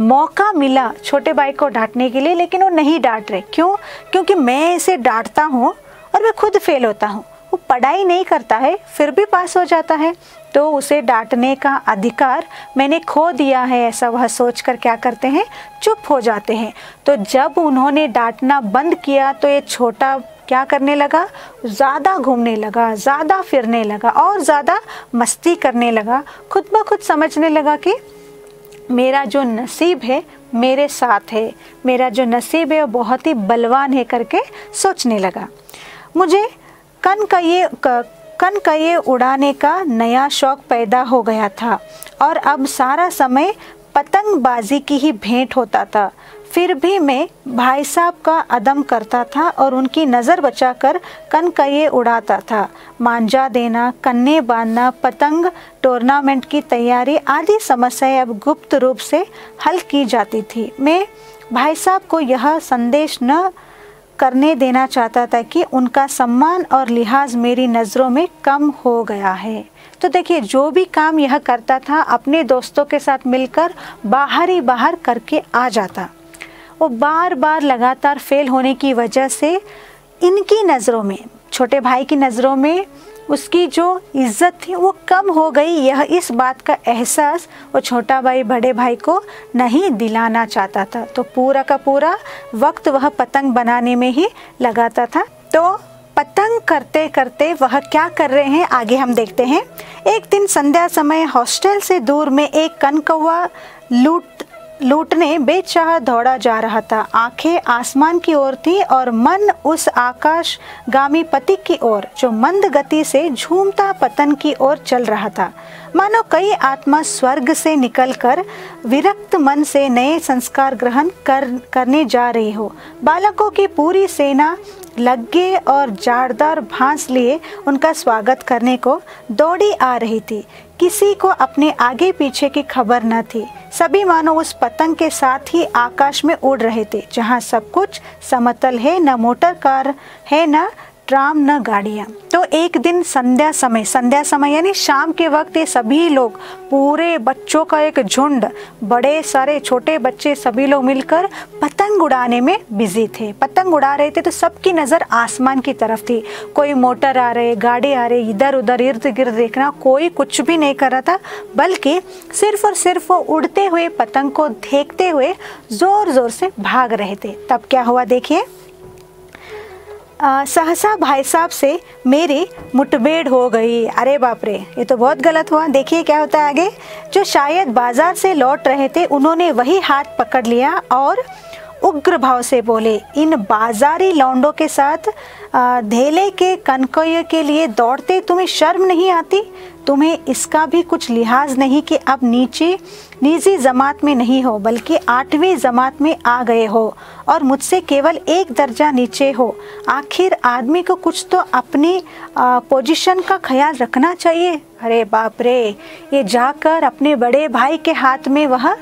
मौका मिला छोटे भाई को डांटने के लिए, लेकिन वो नहीं डांट रहे। क्यों? क्योंकि मैं इसे डांटता हूँ और मैं खुद फेल होता हूँ। वो पढ़ाई नहीं करता है, फिर भी पास हो जाता है। तो उसे डांटने का अधिकार मैंने खो दिया है, ऐसा वह सोच कर क्या करते हैं? चुप हो जाते हैं। तो जब उन्होंने डांटना बंद किया तो ये छोटा क्या करने लगा? ज़्यादा घूमने लगा, ज़्यादा फिरने लगा और ज़्यादा मस्ती करने लगा। खुद ब खुद समझने लगा कि मेरा जो नसीब है, मेरे साथ है। मेरा जो नसीब है, वो बहुत ही बलवान है करके सोचने लगा। मुझे कन का ये कन कये उड़ाने का नया शौक पैदा हो गया था और अब सारा समय पतंगबाजी की ही भेंट होता था। फिर भी मैं भाई साहब का अदम करता था और उनकी नज़र बचाकर कन कये उड़ाता था। मांझा देना, कन्ने बांधना, पतंग टूर्नामेंट की तैयारी आदि समस्याएँ अब गुप्त रूप से हल की जाती थी। मैं भाई साहब को यह संदेश न करने देना चाहता था कि उनका सम्मान और लिहाज मेरी नज़रों में कम हो गया है। तो देखिए, जो भी काम यह करता था, अपने दोस्तों के साथ मिलकर बाहर ही बाहर करके आ जाता। वो बार बार लगातार फेल होने की वजह से इनकी नज़रों में, छोटे भाई की नज़रों में उसकी जो इज़्ज़त थी वो कम हो गई। यह इस बात का एहसास वो छोटा भाई, बड़े भाई को नहीं दिलाना चाहता था। तो पूरा का पूरा वक्त वह पतंग बनाने में ही लगाता था। तो पतंग करते करते वह क्या कर रहे हैं, आगे हम देखते हैं। एक दिन संध्या समय हॉस्टल से दूर में एक कनकौआ लूट लूटने बेचाह दौड़ा जा रहा था। आँखें आसमान की ओर थी और मन उस आकाश गामी पति की ओर, जो मंद गति से झूमता पतन की ओर चल रहा था। मानो कई आत्मा स्वर्ग से निकलकर विरक्त मन से नए संस्कार ग्रहण कर, करने जा रही हो। बालकों की पूरी सेना लग्गे और जाड़दार भांस लिए उनका स्वागत करने को दौड़ी आ रही थी। किसी को अपने आगे पीछे की खबर न थी। सभी मानो उस पतंग के साथ ही आकाश में उड़ रहे थे, जहाँ सब कुछ समतल है, न मोटर कार है, न ट्राम न गाड़ियाँ। तो एक दिन संध्या समय संध्या समय यानी शाम के वक्त ये सभी लोग, पूरे बच्चों का एक झुंड, बड़े, सारे, छोटे बच्चे सभी लोग मिलकर पतंग उड़ाने में बिज़ी थे। पतंग उड़ा रहे थे तो सबकी नज़र आसमान की तरफ़ थी। कोई मोटर आ रहे, गाड़ी आ रही इधर उधर इर्द गिर्द देखना, कोई कुछ भी नहीं कर रहा था, बल्कि सिर्फ़ और सिर्फ़ वो उड़ते हुए पतंग को देखते हुए ज़ोर ज़ोर से भाग रहे थे। तब क्या हुआ देखिए? सहसा भाई साहब से मेरी मुठभेड़ हो गई। अरे बाप रे, ये तो बहुत गलत हुआ। देखिए क्या होता है आगे। जो शायद बाज़ार से लौट रहे थे, उन्होंने वही हाथ पकड़ लिया और उग्र भाव से बोले, इन बाजारी लौंडों के साथ धेले के कनकय के लिए दौड़ते तुम्हें शर्म नहीं आती? तुम्हें इसका भी कुछ लिहाज नहीं कि अब नीचे, निजी जमात में नहीं हो, बल्कि आठवीं जमात में आ गए हो और मुझसे केवल एक दर्जा नीचे हो। आखिर आदमी को कुछ तो अपनी पोजीशन का ख्याल रखना चाहिए। अरे बाप रे, ये जाकर अपने बड़े भाई के हाथ में वह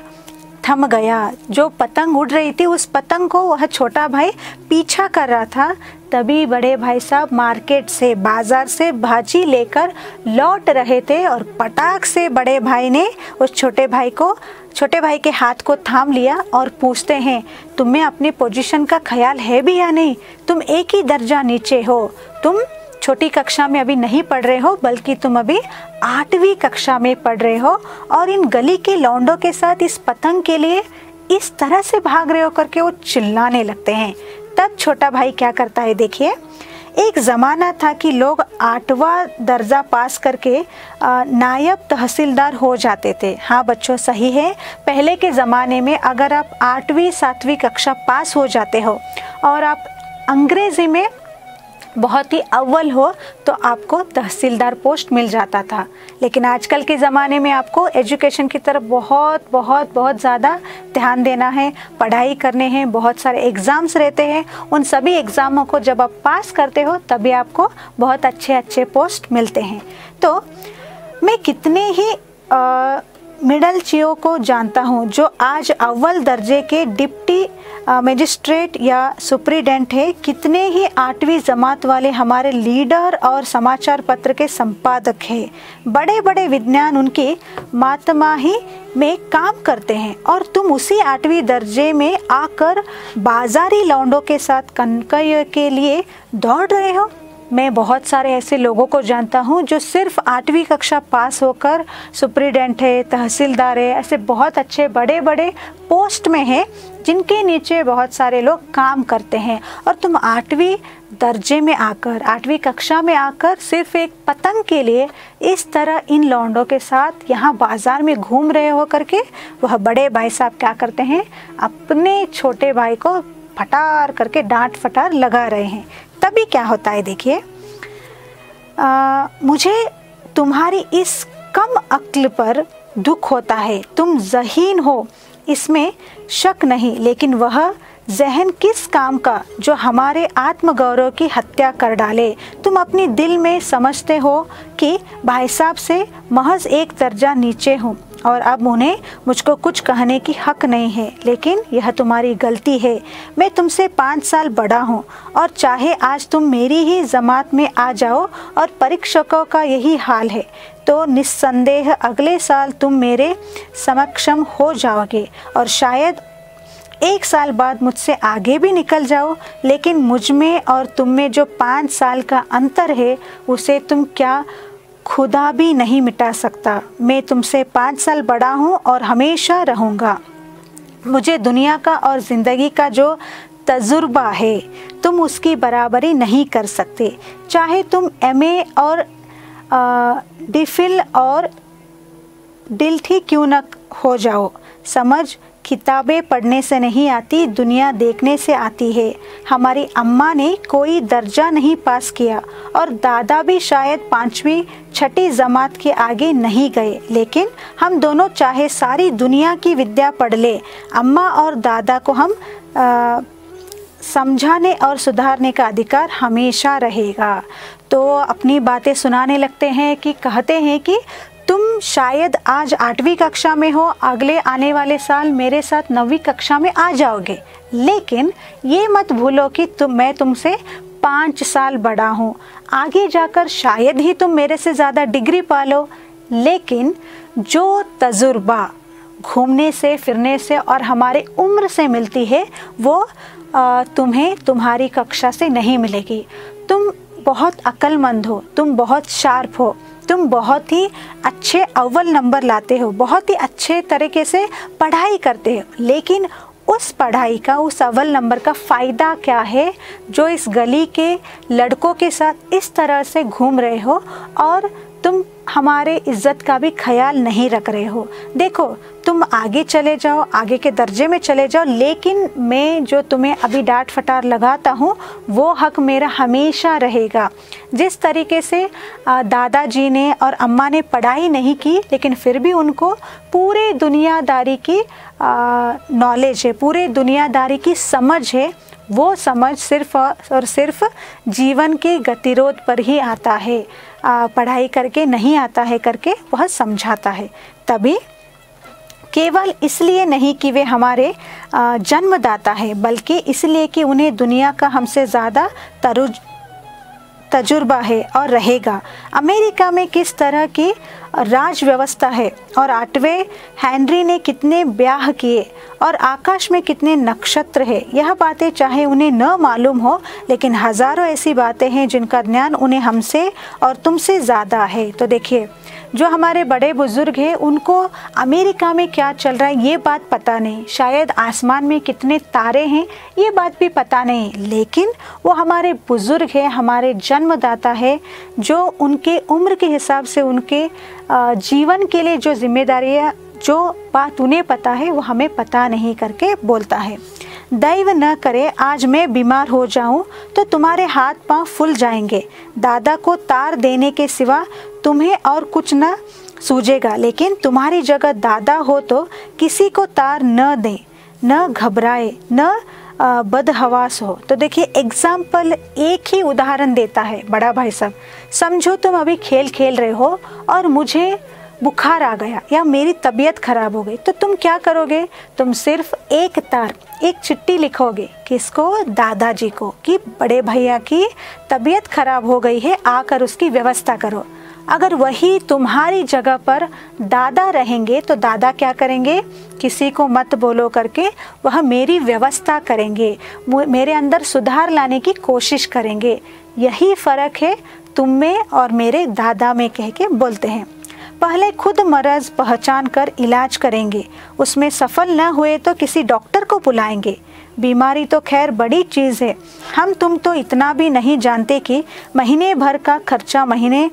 थम गया। जो पतंग उड़ रही थी, उस पतंग को वह छोटा भाई पीछा कर रहा था। तभी बड़े भाई साहब मार्केट से, बाज़ार से भाजी लेकर लौट रहे थे और पटाख से बड़े भाई ने उस छोटे भाई को, छोटे भाई के हाथ को थाम लिया और पूछते हैं, तुम्हें अपनी पोजीशन का ख्याल है भी या नहीं? तुम एक ही दर्जा नीचे हो। तुम छोटी कक्षा में अभी नहीं पढ़ रहे हो, बल्कि तुम अभी आठवीं कक्षा में पढ़ रहे हो और इन गली के लौंडों के साथ इस पतंग के लिए इस तरह से भाग रहे हो करके वो चिल्लाने लगते हैं। तब छोटा भाई क्या करता है देखिए, एक ज़माना था कि लोग आठवां दर्जा पास करके नायब तहसीलदार हो जाते थे। हाँ बच्चों, सही है। पहले के ज़माने में अगर आप आठवीं, सातवीं कक्षा पास हो जाते हो और आप अंग्रेज़ी में बहुत ही अव्वल हो तो आपको तहसीलदार पोस्ट मिल जाता था। लेकिन आजकल के ज़माने में आपको एजुकेशन की तरफ़ बहुत बहुत बहुत ज़्यादा ध्यान देना है पढ़ाई करने हैं बहुत सारे एग्ज़ाम्स रहते हैं। उन सभी एग्ज़ामों को जब आप पास करते हो तभी आपको बहुत अच्छे अच्छे पोस्ट मिलते हैं। तो मैं कितने ही आ, मिडल चियो को जानता हूँ, जो आज अव्वल दर्जे के डिप्टी मजिस्ट्रेट या सुप्रीडेंट है। कितने ही आठवीं जमात वाले हमारे लीडर और समाचार पत्र के संपादक हैं। बड़े बड़े विज्ञान उनकी मातमाही में काम करते हैं और तुम उसी आठवीं दर्जे में आकर बाजारी लौंडों के साथ कनकय के लिए दौड़ रहे हो। मैं बहुत सारे ऐसे लोगों को जानता हूँ जो सिर्फ़ आठवीं कक्षा पास होकर सुप्रीडेंट है, तहसीलदार है, ऐसे बहुत अच्छे बड़े बड़े पोस्ट में हैं, जिनके नीचे बहुत सारे लोग काम करते हैं। और तुम आठवीं दर्जे में आकर, आठवीं कक्षा में आकर सिर्फ़ एक पतंग के लिए इस तरह इन लौंडों के साथ यहाँ बाज़ार में घूम रहे हो करके, वह बड़े भाई साहब क्या करते हैं, अपने छोटे भाई को फटार करके डांट फटार लगा रहे हैं। तभी क्या होता है देखिए मुझे तुम्हारी इस कम अक्ल पर दुख होता है। तुम जहीन हो, इसमें शक नहीं, लेकिन वह जहन किस काम का जो हमारे आत्मगौरव की हत्या कर डाले। तुम अपनी दिल में समझते हो कि भाई साहब से महज एक दर्जा नीचे हूँ। और अब उन्हें मुझको कुछ कहने की हक नहीं है, लेकिन यह तुम्हारी गलती है। मैं तुमसे पाँच साल बड़ा हूँ, और चाहे आज तुम मेरी ही जमात में आ जाओ, और परीक्षकों का यही हाल है तो निस्संदेह अगले साल तुम मेरे समक्षम हो जाओगे, और शायद एक साल बाद मुझसे आगे भी निकल जाओ, लेकिन मुझमें और तुम में जो पाँच साल का अंतर है, उसे तुम क्या खुदा भी नहीं मिटा सकता। मैं तुमसे पाँच साल बड़ा हूँ और हमेशा रहूँगा। मुझे दुनिया का और ज़िंदगी का जो तजुर्बा है, तुम उसकी बराबरी नहीं कर सकते। चाहे तुम एमए और डिफिल और थी क्यों न हो जाओ, समझ? किताबें पढ़ने से नहीं आती दुनिया देखने से आती है। हमारी अम्मा ने कोई दर्जा नहीं पास किया और दादा भी शायद पाँचवीं छठी जमात के आगे नहीं गए। लेकिन हम दोनों चाहे सारी दुनिया की विद्या पढ़ ले अम्मा और दादा को हम आ, समझाने और सुधारने का अधिकार हमेशा रहेगा। तो अपनी बातें सुनाने लगते हैं कि कहते हैं कि तुम शायद आज आठवीं कक्षा में हो, अगले आने वाले साल मेरे साथ नवीं कक्षा में आ जाओगे। लेकिन ये मत भूलो कि तुम, मैं तुमसे पाँच साल बड़ा हूँ। आगे जाकर शायद ही तुम मेरे से ज़्यादा डिग्री पा लो लेकिन जो तजुर्बा घूमने से, फिरने से और हमारे उम्र से मिलती है, वो तुम्हें तुम्हारी कक्षा से नहीं मिलेगी। तुम बहुत अक्लमंद हो, तुम बहुत शार्प हो, तुम बहुत ही अच्छे अव्वल नंबर लाते हो, बहुत ही अच्छे तरीके से पढ़ाई करते हो, लेकिन उस पढ़ाई का, उस अव्वल नंबर का फ़ायदा क्या है जो इस गली के लड़कों के साथ इस तरह से घूम रहे हो और तुम हमारे इज़्ज़त का भी ख्याल नहीं रख रहे हो। देखो, तुम आगे चले जाओ, आगे के दर्जे में चले जाओ, लेकिन मैं जो तुम्हें अभी डांट फटार लगाता हूँ, वो हक मेरा हमेशा रहेगा। जिस तरीके से दादाजी ने और अम्मा ने पढ़ाई नहीं की, लेकिन फिर भी उनको पूरे दुनियादारी की नॉलेज है, पूरे दुनियादारी की समझ है, वो समझ सिर्फ़ और सिर्फ़ जीवन के गतिरोध पर ही आता है। पढ़ाई करके नहीं आता है करके वह समझाता है। तभी केवल इसलिए नहीं कि वे हमारे जन्मदाता है, बल्कि इसलिए कि उन्हें दुनिया का हमसे ज़्यादा तरुज तजुर्बा है और रहेगा। अमेरिका में किस तरह की राज व्यवस्था है? और आठवें, हैंनरी ने कितने ब्याह किए? और आकाश में कितने नक्षत्र है? यह बातें चाहे उन्हें न मालूम हो, लेकिन हज़ारों ऐसी बातें हैं जिनका ज्ञान उन्हें हमसे और तुमसे ज़्यादा है। तो देखिए जो हमारे बड़े बुज़ुर्ग हैं, उनको अमेरिका में क्या चल रहा है, ये बात पता नहीं। शायद आसमान में कितने तारे हैं, ये बात भी पता नहीं। लेकिन वो हमारे बुज़ुर्ग हैं, हमारे जन्मदाता है, जो उनके उम्र के हिसाब से उनके जीवन के लिए जो जिम्मेदारियाँ जो बात उन्हें पता है, वो हमें पता नहीं करके बोलता है। दैव न करे, आज मैं बीमार हो जाऊँ तो तुम्हारे हाथ पाँव फूल जाएँगे। दादा को तार देने के सिवा तुम्हें और कुछ न सूझेगा, लेकिन तुम्हारी जगह दादा हो तो किसी को तार न दे, न घबराए, न बदहवास हो। तो देखिए एग्ज़ाम्पल एक ही उदाहरण देता है बड़ा भाई साहब। समझो तुम अभी खेल खेल रहे हो और मुझे बुखार आ गया या मेरी तबीयत खराब हो गई तो तुम क्या करोगे? तुम सिर्फ़ एक तार एक चिट्ठी लिखोगे किसको? दादाजी को कि बड़े भैया की तबीयत खराब हो गई है, आकर उसकी व्यवस्था करो। अगर वही तुम्हारी जगह पर दादा रहेंगे तो दादा क्या करेंगे? किसी को मत बोलो करके वह मेरी व्यवस्था करेंगे मेरे अंदर सुधार लाने की कोशिश करेंगे। यही फ़र्क है तुम में और मेरे दादा में कह के बोलते हैं। पहले खुद मरज पहचान कर इलाज करेंगे। उसमें सफल न हुए तो किसी डॉक्टर को बुलाएँगे। बीमारी तो खैर बड़ी चीज़ है। हम तुम तो इतना भी नहीं जानते कि महीने भर का खर्चा महीने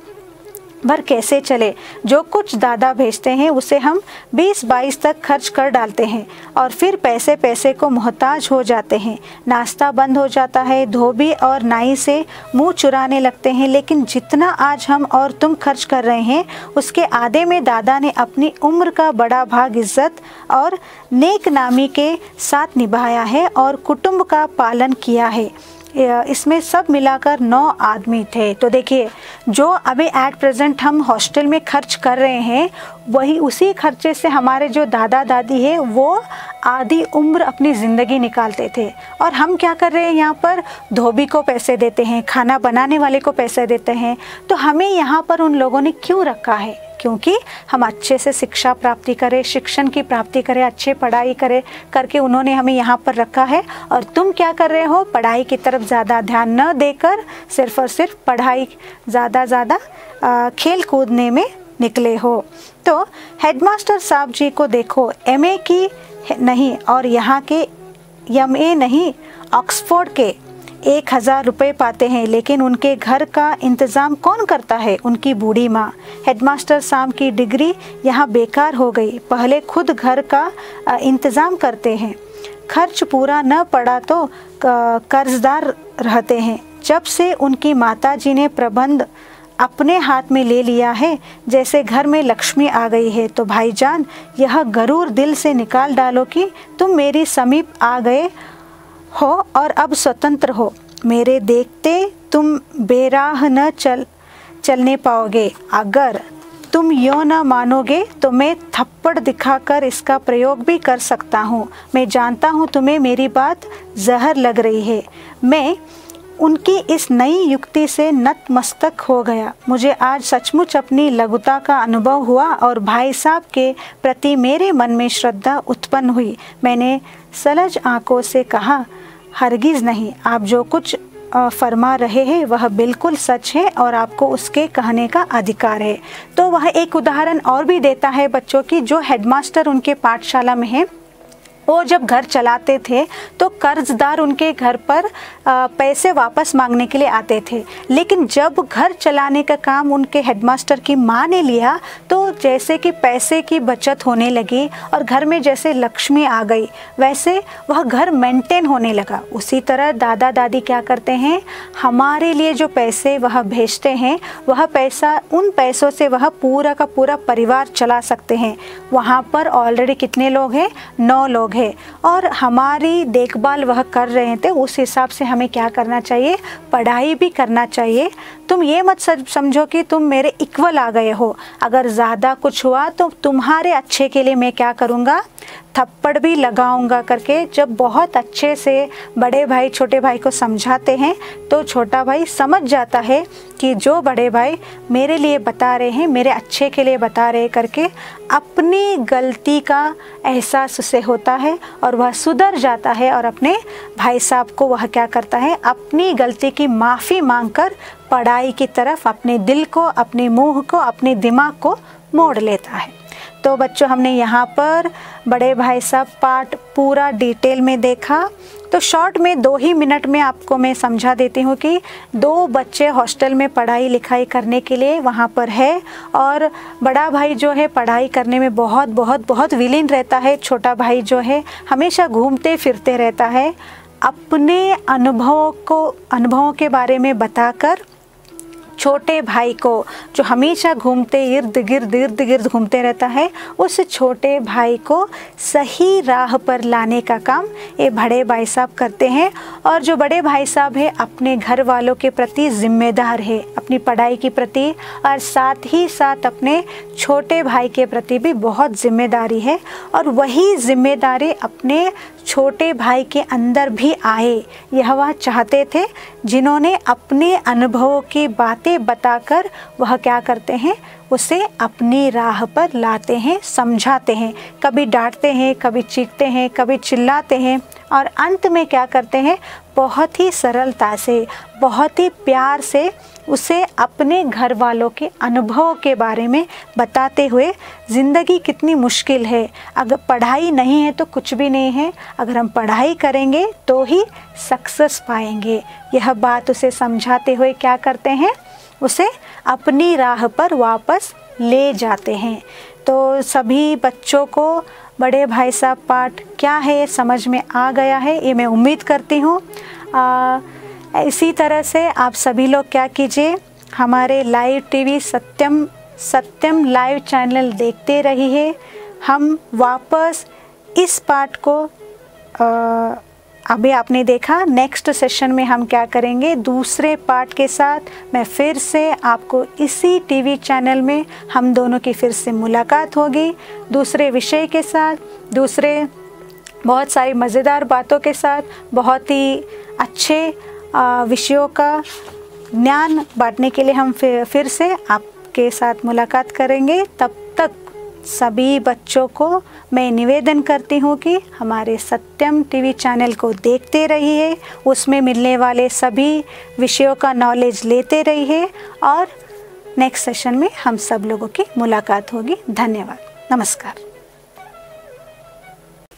भर कैसे चले? जो कुछ दादा भेजते हैं, उसे हम 20-22 तक खर्च कर डालते हैं और फिर पैसे पैसे को मोहताज हो जाते हैं। नाश्ता बंद हो जाता है, धोबी और नाई से मुँह चुराने लगते हैं, लेकिन जितना आज हम और तुम खर्च कर रहे हैं, उसके आधे में दादा ने अपनी उम्र का बड़ा भाग इज़्ज़त और नेक नामी के साथ निभाया है और कुटुंब का पालन किया है। इसमें सब मिलाकर नौ आदमी थे। तो देखिए, जो अभी एट प्रेजेंट हम हॉस्टल में खर्च कर रहे हैं, वही उसी खर्चे से हमारे जो दादा दादी है, वो आधी उम्र अपनी ज़िंदगी निकालते थे। और हम क्या कर रहे हैं यहाँ पर? धोबी को पैसे देते हैं, खाना बनाने वाले को पैसे देते हैं। तो हमें यहाँ पर उन लोगों ने क्यों रखा है? क्योंकि हम अच्छे से शिक्षा प्राप्ति करें, शिक्षण की प्राप्ति करें, अच्छे पढ़ाई करें, करके उन्होंने हमें यहाँ पर रखा है। और तुम क्या कर रहे हो? पढ़ाई की तरफ़ ज़्यादा ध्यान न देकर सिर्फ़ और सिर्फ़ पढ़ाई ज़्यादा ज़्यादा खेल कूदने में निकले हो। तो हेडमास्टर साहब जी को देखो एमए की नहीं और यहाँ के एमए नहीं, ऑक्सफोर्ड के एक हज़ार रुपये पाते हैं, लेकिन उनके घर का इंतज़ाम कौन करता है? उनकी बूढ़ी माँ। हेडमास्टर साहब की डिग्री यहाँ बेकार हो गई। पहले खुद घर का इंतज़ाम करते हैं। खर्च पूरा न पड़ा तो कर्जदार रहते हैं। जब से उनकी माता जी ने प्रबंध अपने हाथ में ले लिया है, जैसे घर में लक्ष्मी आ गई है तो भाईजान, यह गरूर दिल से निकाल डालो कि तुम मेरी समीप आ गए हो और अब स्वतंत्र हो। मेरे देखते तुम बेराह न चल, चलने पाओगे। अगर तुम यो न मानोगे तो मैं थप्पड़ दिखाकर इसका प्रयोग भी कर सकता हूँ। मैं जानता हूँ तुम्हें मेरी बात जहर लग रही है। मैं उनकी इस नई युक्ति से नतमस्तक हो गया। मुझे आज सचमुच अपनी लघुता का अनुभव हुआ और भाई साहब के प्रति मेरे मन में श्रद्धा उत्पन्न हुई। मैंने सलज आँखों से कहा हरगिज़ नहीं, आप जो कुछ फरमा रहे हैं, वह बिल्कुल सच है और आपको उसके कहने का अधिकार है। तो वह एक उदाहरण और भी देता है बच्चों की, जो हेडमास्टर उनके पाठशाला में है। वो जब घर चलाते थे तो कर्जदार उनके घर पर पैसे वापस मांगने के लिए आते थे। लेकिन जब घर चलाने का काम उनके हेडमास्टर की माँ ने लिया तो जैसे कि पैसे की बचत होने लगी और घर में जैसे लक्ष्मी आ गई, वैसे वह घर मेंटेन होने लगा। उसी तरह दादा दादी क्या करते हैं? हमारे लिए जो पैसे वह भेजते हैं, वह पैसा, उन पैसों से वह पूरा का पूरा परिवार चला सकते हैं। वहाँ पर ऑलरेडी कितने लोग हैं? नौ लोग हैं। और हमारी देखभाल वह कर रहे थे, उस हिसाब से हमें क्या करना चाहिए? पढ़ाई भी करना चाहिए। तुम ये मत समझो कि तुम मेरे इक्वल आ गए हो। अगर ज़्यादा कुछ हुआ तो तुम्हारे अच्छे के लिए मैं क्या करूँगा? थप्पड़ भी लगाऊँगा करके जब बहुत अच्छे से बड़े भाई, छोटे भाई को समझाते हैं तो छोटा भाई समझ जाता है कि जो बड़े भाई मेरे लिए बता रहे हैं, मेरे अच्छे के लिए बता रहे करके अपनी गलती का एहसास उसे होता है और वह सुधर जाता है और अपने भाई साहब को वह क्या करता है, अपनी गलती की माफ़ी मांगकर पढ़ाई की तरफ़ अपने दिल को, अपने मुँह को, अपने दिमाग को मोड़ लेता है। तो बच्चों, हमने यहाँ पर बड़े भाई साहब पार्ट पूरा डिटेल में देखा। तो शॉर्ट में दो ही मिनट में आपको मैं समझा देती हूँ कि दो बच्चे हॉस्टल में पढ़ाई लिखाई करने के लिए वहाँ पर है और बड़ा भाई जो है पढ़ाई करने में बहुत बहुत बहुत विलीन रहता है। छोटा भाई जो है हमेशा घूमते फिरते रहता है। अपने अनुभवों को, अनुभवों के बारे में बताकर छोटे भाई को जो हमेशा घूमते इर्द गिर्द इर्द गिर्द घूमते रहता है, उस छोटे भाई को सही राह पर लाने का काम ये बड़े भाई साहब करते हैं। और जो बड़े भाई साहब है, अपने घर वालों के प्रति जिम्मेदार है, अपनी पढ़ाई के प्रति, और साथ ही साथ अपने छोटे भाई के प्रति भी बहुत ज़िम्मेदारी है। और वही ज़िम्मेदारी अपने छोटे भाई के अंदर भी आए, यह वह चाहते थे, जिन्होंने अपने अनुभवों की बातें बताकर वह क्या करते हैं? उसे अपनी राह पर लाते हैं, समझाते हैं। कभी डांटते हैं, कभी चीखते हैं, कभी चिल्लाते हैं और अंत में क्या करते हैं? बहुत ही सरलता से, बहुत ही प्यार से उसे अपने घर वालों के अनुभव के बारे में बताते हुए, ज़िंदगी कितनी मुश्किल है। अगर पढ़ाई नहीं है तो कुछ भी नहीं है। अगर हम पढ़ाई करेंगे तो ही सक्सेस पाएँगे। यह बात उसे समझाते हुए क्या करते हैं? उसे अपनी राह पर वापस ले जाते हैं। तो सभी बच्चों को बड़े भाई साहब पाठ क्या है समझ में आ गया है ये मैं उम्मीद करती हूँ। इसी तरह से आप सभी लोग क्या कीजिए हमारे live TV Satyam Satyam live channel देखते रहिए। हम वापस इस पाठ को आ, अभी आपने देखा नेक्स्ट सेशन में हम क्या करेंगे? दूसरे पार्ट के साथ मैं फिर से आपको इसी टीवी चैनल में हम दोनों की फिर से मुलाकात होगी। दूसरे विषय के साथ, दूसरे बहुत सारी मज़ेदार बातों के साथ, बहुत ही अच्छे विषयों का ज्ञान बांटने के लिए हम फिर से आपके साथ मुलाकात करेंगे। तब सभी बच्चों को मैं निवेदन करती हूँ कि हमारे सत्यम टीवी चैनल को देखते रहिए, उसमें मिलने वाले सभी विषयों का नॉलेज लेते रहिए और नेक्स्ट सेशन में हम सब लोगों की मुलाकात होगी। धन्यवाद। नमस्कार।